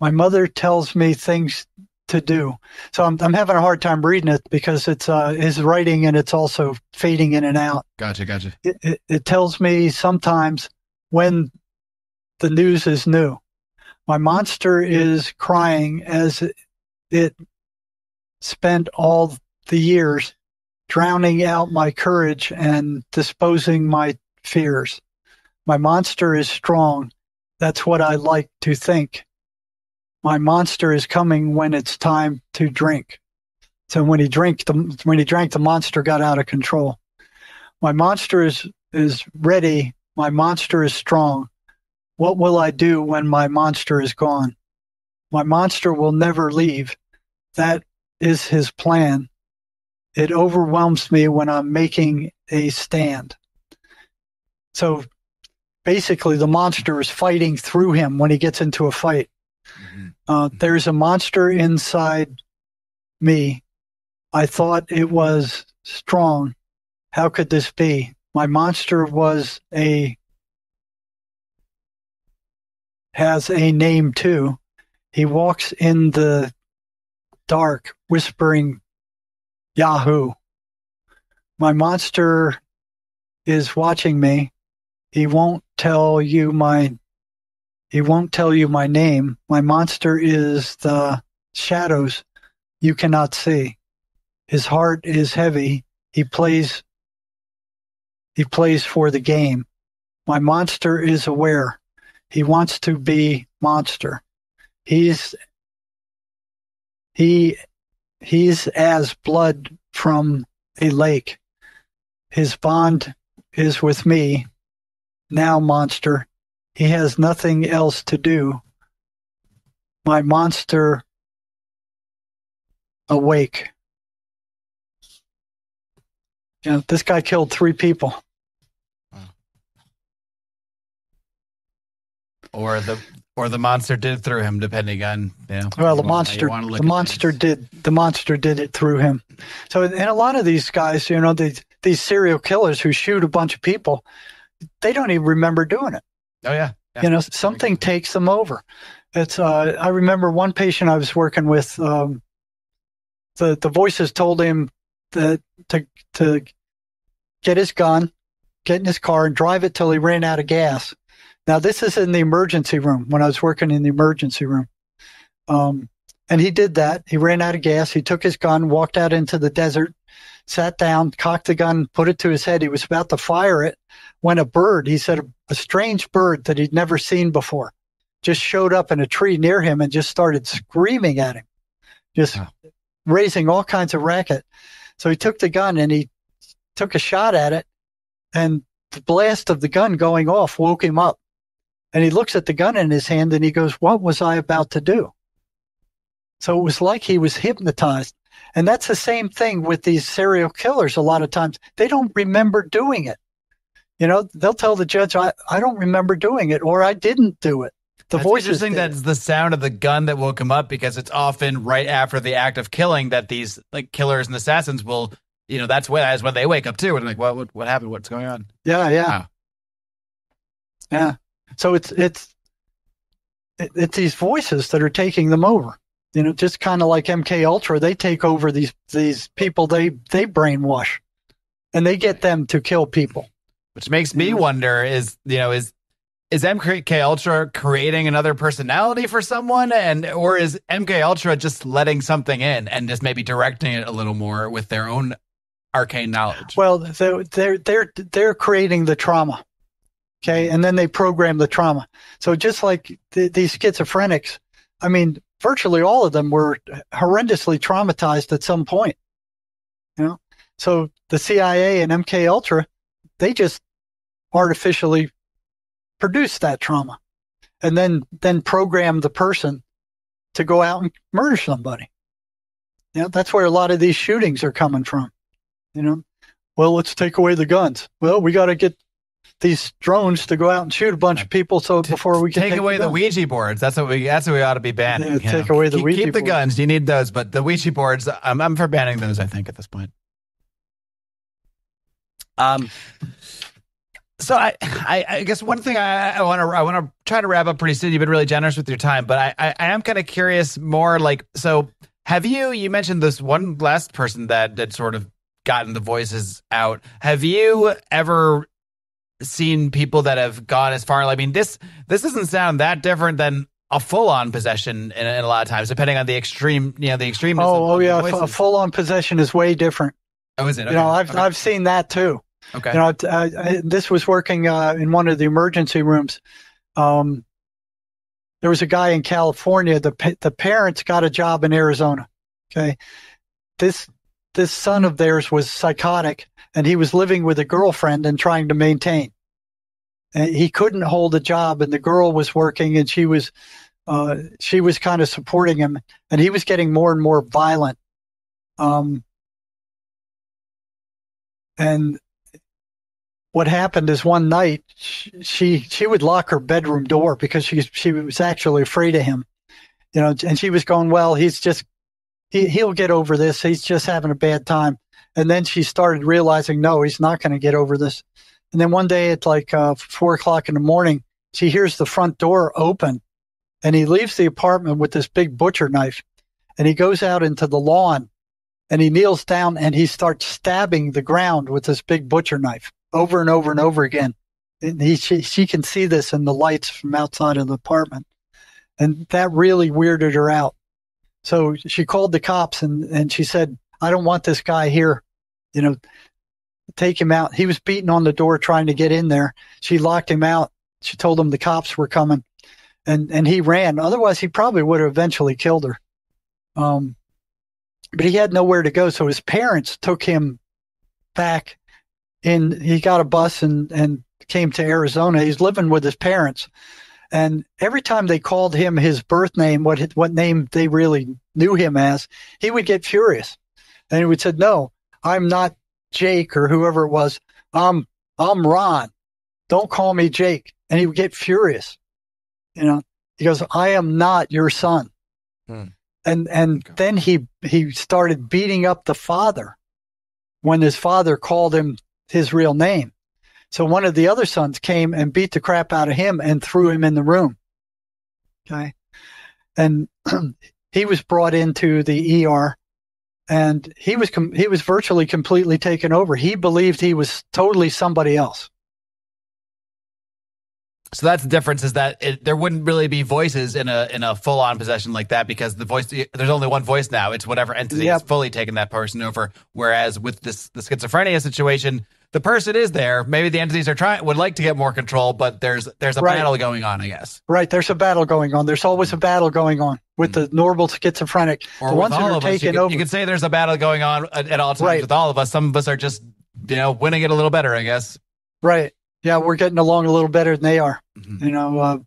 my mother tells me things to do. So I'm I'm having a hard time reading it because it's uh, his writing and it's also fading in and out. Gotcha, gotcha. It, it, it tells me sometimes when the news is new. My monster is crying as it, it spent all the years drowning out my courage and disposing my fears. My monster is strong. That's what I like to think my monster is coming when it's time to drink. So when he drank the when he drank the monster got out of control. My monster is is ready. My monster is strong. What will I do when my monster is gone? My monster will never leave. That is his plan. It overwhelms me when I'm making a stand. So basically, the monster is fighting through him when he gets into a fight. Mm-hmm. Uh, there's a monster inside me. I thought it was strong. How could this be? My monster was a has a name too. He walks in the dark, whispering Yahoo. My monster is watching me. He won't tell you my he won't tell you my name. My monster is the shadows you cannot see. His heart is heavy. He plays he plays for the game. My monster is aware. He wants to be monster. He's he he's as blood from a lake. His bond is with me. Now monster, he has nothing else to do. My monster awake. Know, this guy killed three people. Or the or the monster did through him, depending on you know. Well, the monster, the monster things. did the monster did it through him. So, and a lot of these guys, you know, these these serial killers who shoot a bunch of people, they don't even remember doing it. Oh yeah. yeah. You know, something takes them over. It's uh, I remember one patient I was working with. Um, the the voices told him that to to get his gun, get in his car, and drive it till he ran out of gas. Now this is in the emergency room when I was working in the emergency room. Um, and he did that. He ran out of gas. He took his gun, walked out into the desert, sat down, cocked the gun, put it to his head. He was about to fire it when a bird, he said, a, a strange bird that he'd never seen before, just showed up in a tree near him and just started screaming at him, just raising all kinds of racket. So he took the gun and he took a shot at it, and the blast of the gun going off woke him up. And he looks at the gun in his hand and he goes, What was I about to do? So it was like he was hypnotized. And that's the same thing with these serial killers a lot of times. They don't remember doing it. You know, they'll tell the judge, I, I don't remember doing it or I didn't do it. The That's voices. interesting that's the sound of the gun that woke him up because it's often right after the act of killing that these like killers and assassins will, you know, that's when that's when they wake up too and like, what what, what happened? What's going on? Yeah, yeah, wow. yeah. So it's it's it's these voices that are taking them over. You know, just kind of like MK Ultra, they take over these these people they they brainwash, and they get them to kill people. Which makes me wonder: is you know is is MK Ultra creating another personality for someone, and or is MK Ultra just letting something in and just maybe directing it a little more with their own arcane knowledge? Well, they're they're they're, they're creating the trauma, okay, and then they program the trauma. So just like th- these schizophrenics, I mean, virtually all of them were horrendously traumatized at some point. You know, so the CIA and MK Ultra, they just artificially produce that trauma and then then program the person to go out and murder somebody. You know, that's where a lot of these shootings are coming from. You know, well, let's take away the guns. Well, we got to get these drones to go out and shoot a bunch of people. So before we can take, take away the, the Ouija boards, that's what we that's what we ought to be banning. Yeah, take know. away the keep, Ouija keep the boards. guns. You need those, but the Ouija boards, I'm I'm for banning those. I think at this point. Um. So I, I, I guess one thing I want to I want to try to wrap up pretty soon. You've been really generous with your time, but I, I, I am kind of curious more like so. Have you you mentioned this one last person that that sort of gotten the voices out? Have you ever seen people that have gone as far? I mean, this this doesn't sound that different than a full on possession in, in a lot of times, depending on the extreme, you know, the extreme. Oh, oh yeah, a full on possession is way different. Oh, is it? You know, I've okay, I've seen that too. okay. You know, I, I, this was working uh, in one of the emergency rooms. Um, there was a guy in California. The the parents got a job in Arizona. Okay, this this son of theirs was psychotic, and he was living with a girlfriend and trying to maintain. And he couldn't hold a job, and the girl was working, and she was uh, she was kind of supporting him, and he was getting more and more violent. Um, and what happened is one night she she would lock her bedroom door because she she was actually afraid of him, you know, and she was going, well, he's just he he'll get over this. He's just having a bad time. And then she started realizing, no, he's not going to get over this. And then one day at like uh, four o'clock in the morning, she hears the front door open, and he leaves the apartment with this big butcher knife, and he goes out into the lawn, and he kneels down and he starts stabbing the ground with this big butcher knife over and over and over again. And he, she, she can see this in the lights from outside of the apartment. And that really weirded her out. So she called the cops and, and she said, I don't want this guy here. You know, take him out. He was beating on the door trying to get in there. She locked him out. She told him the cops were coming and, and he ran. Otherwise, he probably would have eventually killed her. Um, but he had nowhere to go. So his parents took him back and he got a bus and, and came to Arizona. He's living with his parents. And every time they called him his birth name, what what name they really knew him as, he would get furious, and he would say, "No, I'm not Jake or whoever it was. I'm I'm Ron. Don't call me Jake." And he would get furious. You know, he goes, "I am not your son." Hmm. And and Okay. then he he started beating up the father when his father called him his real name. So one of the other sons came and beat the crap out of him and threw him in the room. Okay. And he was brought into the ER and he was com- he was virtually completely taken over. He believed he was totally somebody else. So that's the difference is that it, there wouldn't really be voices in a in a full on possession like that because the voice there's only one voice now. It's whatever entity has fully taken that person over. Whereas with this the schizophrenia situation, the person is there. Maybe the entities are trying would like to get more control, but there's there's a Right. battle going on, I guess. Right. There's a battle going on. There's always a battle going on with the normal schizophrenic. Or the with ones that all are of us, you could, over. you could say there's a battle going on at, at all times Right. with all of us. Some of us are just you know winning it a little better, I guess. Right. Yeah, we're getting along a little better than they are. Mhm. You know, uh,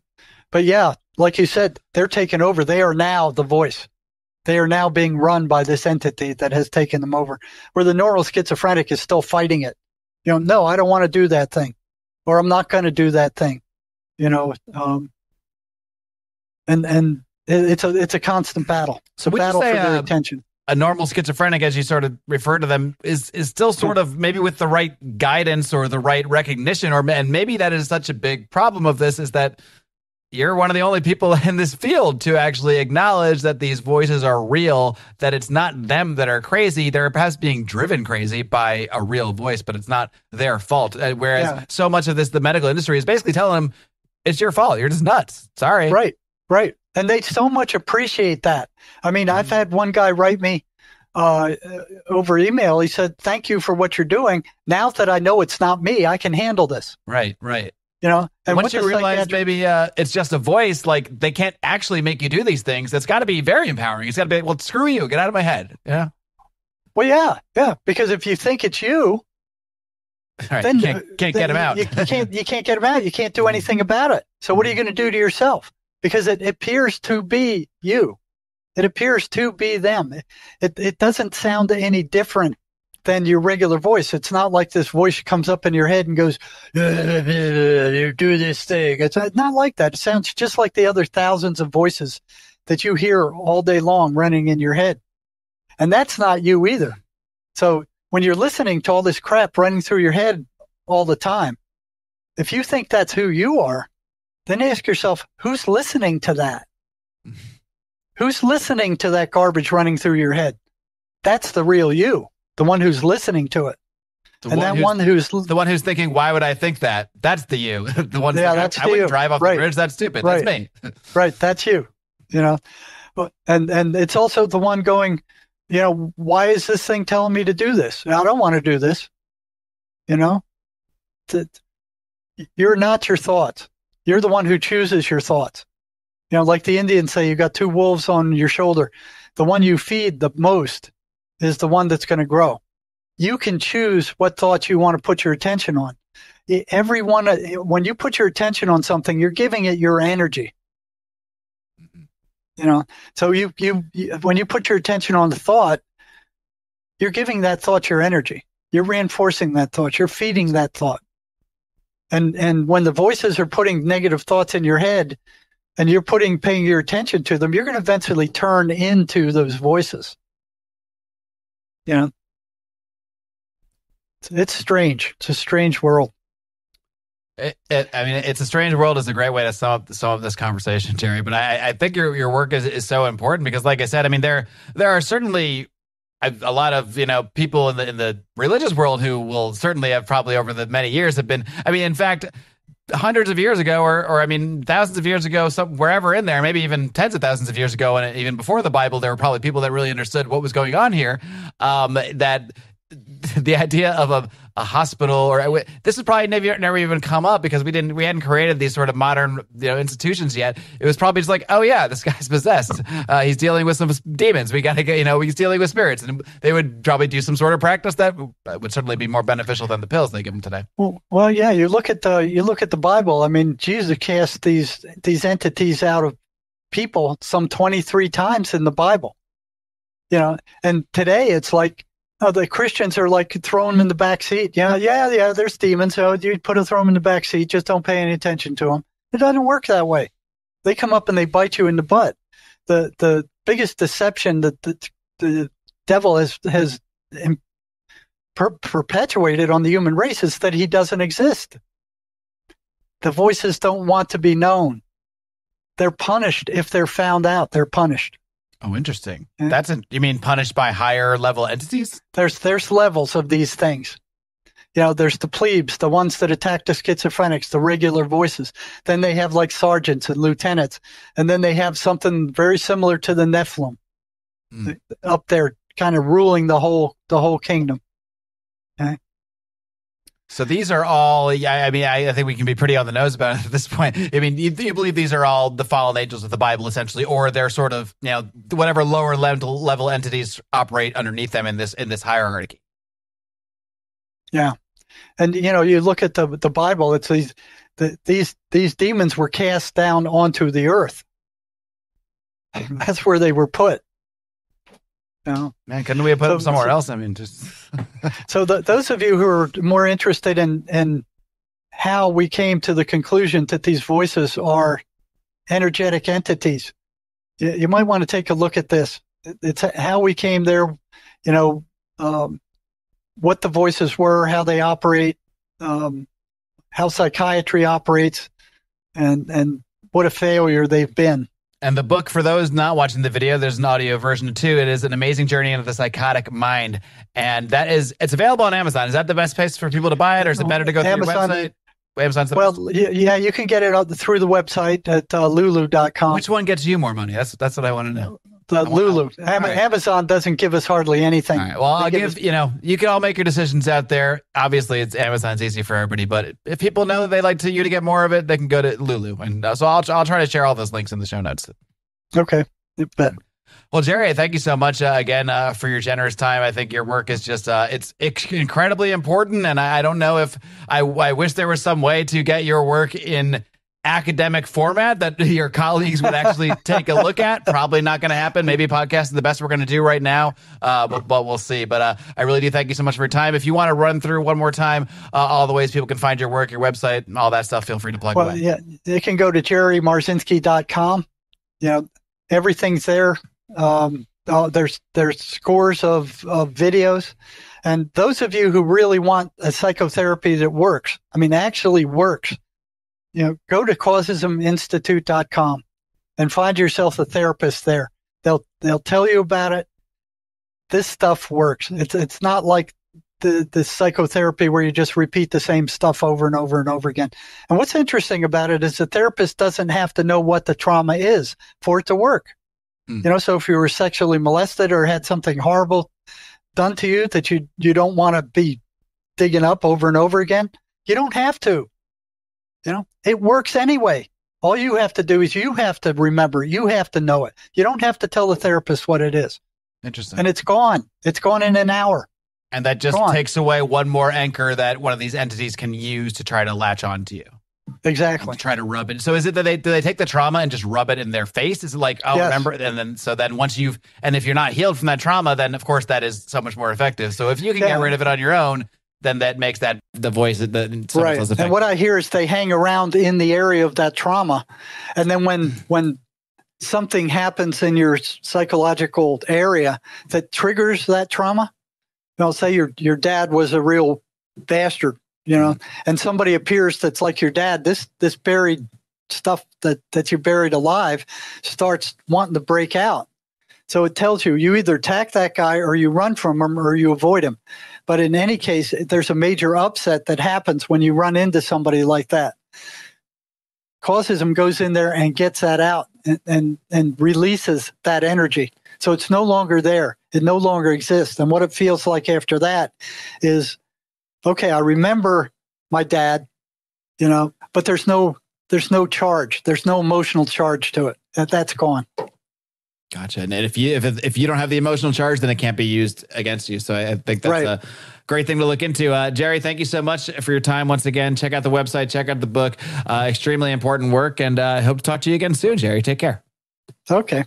but yeah, like you said, they're taking over. They are now the voice. They are now being run by this entity that has taken them over. Where the normal schizophrenic is still fighting it. You know, no, I don't want to do that thing, or I'm not going to do that thing. You know, um, and and it, it's a it's a constant battle. It's a Would battle for say, their uh, attention. a normal schizophrenic, as you sort of refer to them, is is still sort of maybe with the right guidance or the right recognition, or and maybe that is such a big problem of this is that you're one of the only people in this field to actually acknowledge that these voices are real, that it's not them that are crazy. They're perhaps being driven crazy by a real voice, but it's not their fault. Uh, Whereas Yeah. so much of this, the medical industry is basically telling them, it's your fault. You're just nuts. Sorry. Right, right. And they so much appreciate that. I mean, I've had one guy write me uh, over email. He said, "Thank you for what you're doing. Now that I know it's not me, I can handle this." Right, right. You know, And once you realize psychiatric- maybe uh, it's just a voice, like they can't actually make you do these things, it's got to be very empowering. It's got to be, well, screw you, get out of my head. Yeah. well, yeah, yeah. Because if you think it's you, right. then you can't, can't then get him out. You, you can't you can't get him out. You can't do anything about it. So what are you going to do to yourself? Because it appears to be you. It appears to be them. It, it it doesn't sound any different than your regular voice. It's not like this voice comes up in your head and goes, "You do this thing." It's not like that. It sounds just like the other thousands of voices that you hear all day long running in your head, and that's not you either. So when you're listening to all this crap running through your head all the time, if you think that's who you are, then ask yourself, who's listening to that? Mm-hmm. who's listening to that garbage running through your head? That's the real you, the one who's listening to it. The and that one who's the one who's thinking, why would I think that? That's the you. the one Yeah, that's I, I wouldn't drive off Right. the bridge. That's stupid. Right. That's me. right, that's you. You know, But- and and it's also the one going, you know, why is this thing telling me to do this? I don't want to do this. You know, That- you're not your thoughts. You're the one who chooses your thoughts. You know, like the Indians say, you got two wolves on your shoulder. The one you feed the most is the one that's going to grow. You can choose what thoughts you want to put your attention on. Everyone, when you put your attention on something, you're giving it your energy. Mm-hmm. You know, so you, you, you when you put your attention on the thought, you're giving that thought your energy. You're reinforcing that thought. You're feeding that thought. And and when the voices are putting negative thoughts in your head, and you're putting paying your attention to them, you're going to eventually turn into those voices. It's, it's strange. It's a strange world. It, it, I mean, it's a strange world is a great way to sum up sum up this conversation, Jerry. But I, I think your your work is, is so important because, like I said, I mean there there are certainly a a lot of you know people in the in the religious world who will certainly have probably over the many years have been. I mean, in fact, hundreds of years ago, or or I mean, thousands of years ago, some wherever in there, maybe even tens of thousands of years ago, and even before the Bible, there were probably people that really understood what was going on here. Um, that the idea of a, a hospital or this has probably never never even come up because we didn't we hadn't created these sort of modern you know institutions yet. It was probably just like, oh yeah, this guy's possessed. Uh, he's dealing with some demons. We got to get you know he's dealing with spirits, and they would probably do some sort of practice that would certainly be more beneficial than the pills they give them today. Well, well, yeah. You look at the you look at the Bible. I mean, Jesus cast these these entities out of people some twenty three times in the Bible. You know, and today it's like oh, the Christians are like throwing them in the back seat. Yeah, yeah, yeah. There's demons. So you put them, throw them in the back seat. Just don't pay any attention to them. It doesn't work that way. They come up and they bite you in the butt. The the biggest deception that the, the devil has has per- perpetuated on the human race is that he doesn't exist. The voices don't want to be known. They're punished if they're found out. They're punished. Oh, interesting. That's an, you mean punished by higher level entities? There's there's levels of these things. You know, there's the plebes, the ones that attack the schizophrenics, the regular voices. Then they have like sergeants and lieutenants, and then they have something very similar to the Nephilim Hmm. up there, kind of ruling the whole the whole kingdom. So these are all. Yeah, I mean, I, I think we can be pretty on the nose about it at this point. I mean, you, you believe these are all the fallen angels of the Bible, essentially, or they're sort of you know whatever lower level level entities operate underneath them in this in this hierarchy. Yeah, and you know, you look at the the Bible; it's these the, these these demons were cast down onto the earth. That's where they were put. Man, couldn't we have put So- them somewhere so- else? I mean, just So the, those of you who are more interested in in how we came to the conclusion that these voices are energetic entities, you, you might want to take a look at this. It- It's how we came there. You know, um, what the voices were, how they operate, um, how psychiatry operates, and and what a failure they've been. And the book, for those not watching the video, there's an audio version too. It is an amazing journey into the psychotic mind, and that is it's available on Amazon. Is that the best place for people to buy it, or is it better to go through Amazon- your website? Amazon's the Well, best? yeah, you can get it out through the website at uh, lulu.com. Which one gets you more money? That's that's what I want to know. The Lulu. Am- right. Amazon doesn't give us hardly anything. All right. Well, I'll give give you know you can all make your decisions out there. Obviously, it's Amazon's easy for everybody, but if people know that they like to you to get more of it, they can go to Lulu, and uh, so I'll I'll try to share all those links in the show notes. Okay. Bet. Well, Jerry, thank you so much uh, again uh, for your generous time. I think your work is just uh, it's ex- incredibly important, and I, I don't know if I I wish there was some way to get your work in academic format that your colleagues would actually take a look at. Probably not going to happen. Maybe podcast is the best we're going to do right now, uh, but, but we'll see. But uh, I really do thank you so much for your time. If you want to run through one more time uh, all the ways people can find your work, your website, and all that stuff, feel free to plug Well, away. yeah, they can go to jerrymarzinsky.com. You know, everything's there. Um, uh, there's there's scores of, of videos, and those of you who really want a psychotherapy that works, I mean, actually works, you know, go to causesuminstitute.com and find yourself a therapist there. They'll they'll tell you about it. This stuff works. It's it's not like the the psychotherapy where you just repeat the same stuff over and over and over again. And what's interesting about it is the therapist doesn't have to know what the trauma is for it to work. Hmm. You know, so if you were sexually molested or had something horrible done to you that you you don't want to be digging up over and over again, you don't have to. You know, it works anyway. All you have to do is you have to remember, you have to know it. You don't have to tell the therapist what it is. Interesting. And it's gone. It's gone in an hour. And that just takes away one more anchor that one of these entities can use to try to latch on to you. Exactly. Try to rub it. So is it that they do they take the trauma and just rub it in their face? Is it like oh Yes. remember and then so then once you've and if you're not healed from that trauma, then of course that is so much more effective. So if you can Yeah. get rid of it on your own, then that makes that the voice the right. less And what I hear is they hang around in the area of that trauma, and then when when something happens in your psychological area that triggers that trauma, you know, say your your dad was a real bastard, you know, mm-hmm. and somebody appears that's like your dad. This this buried stuff that that you buried alive starts wanting to break out. So it tells you you either attack that guy or you run from him or you avoid him. But in any case, there's a major upset that happens when you run into somebody like that. Causism goes in there and gets that out and, and, and releases that energy. So it's no longer there. It no longer exists. And what it feels like after that is, okay, I remember my dad, you know, but there's no there's no charge. There's no emotional charge to it. That that's gone. Gotcha. And if you if if you don't have the emotional charge, then it can't be used against you. So I think that's Right. a great thing to look into. Uh, Jerry, thank you so much for your time once again. Check out the website, check out the book. Uh, extremely important work, and uh, I hope to talk to you again soon, Jerry. Take care. Okay.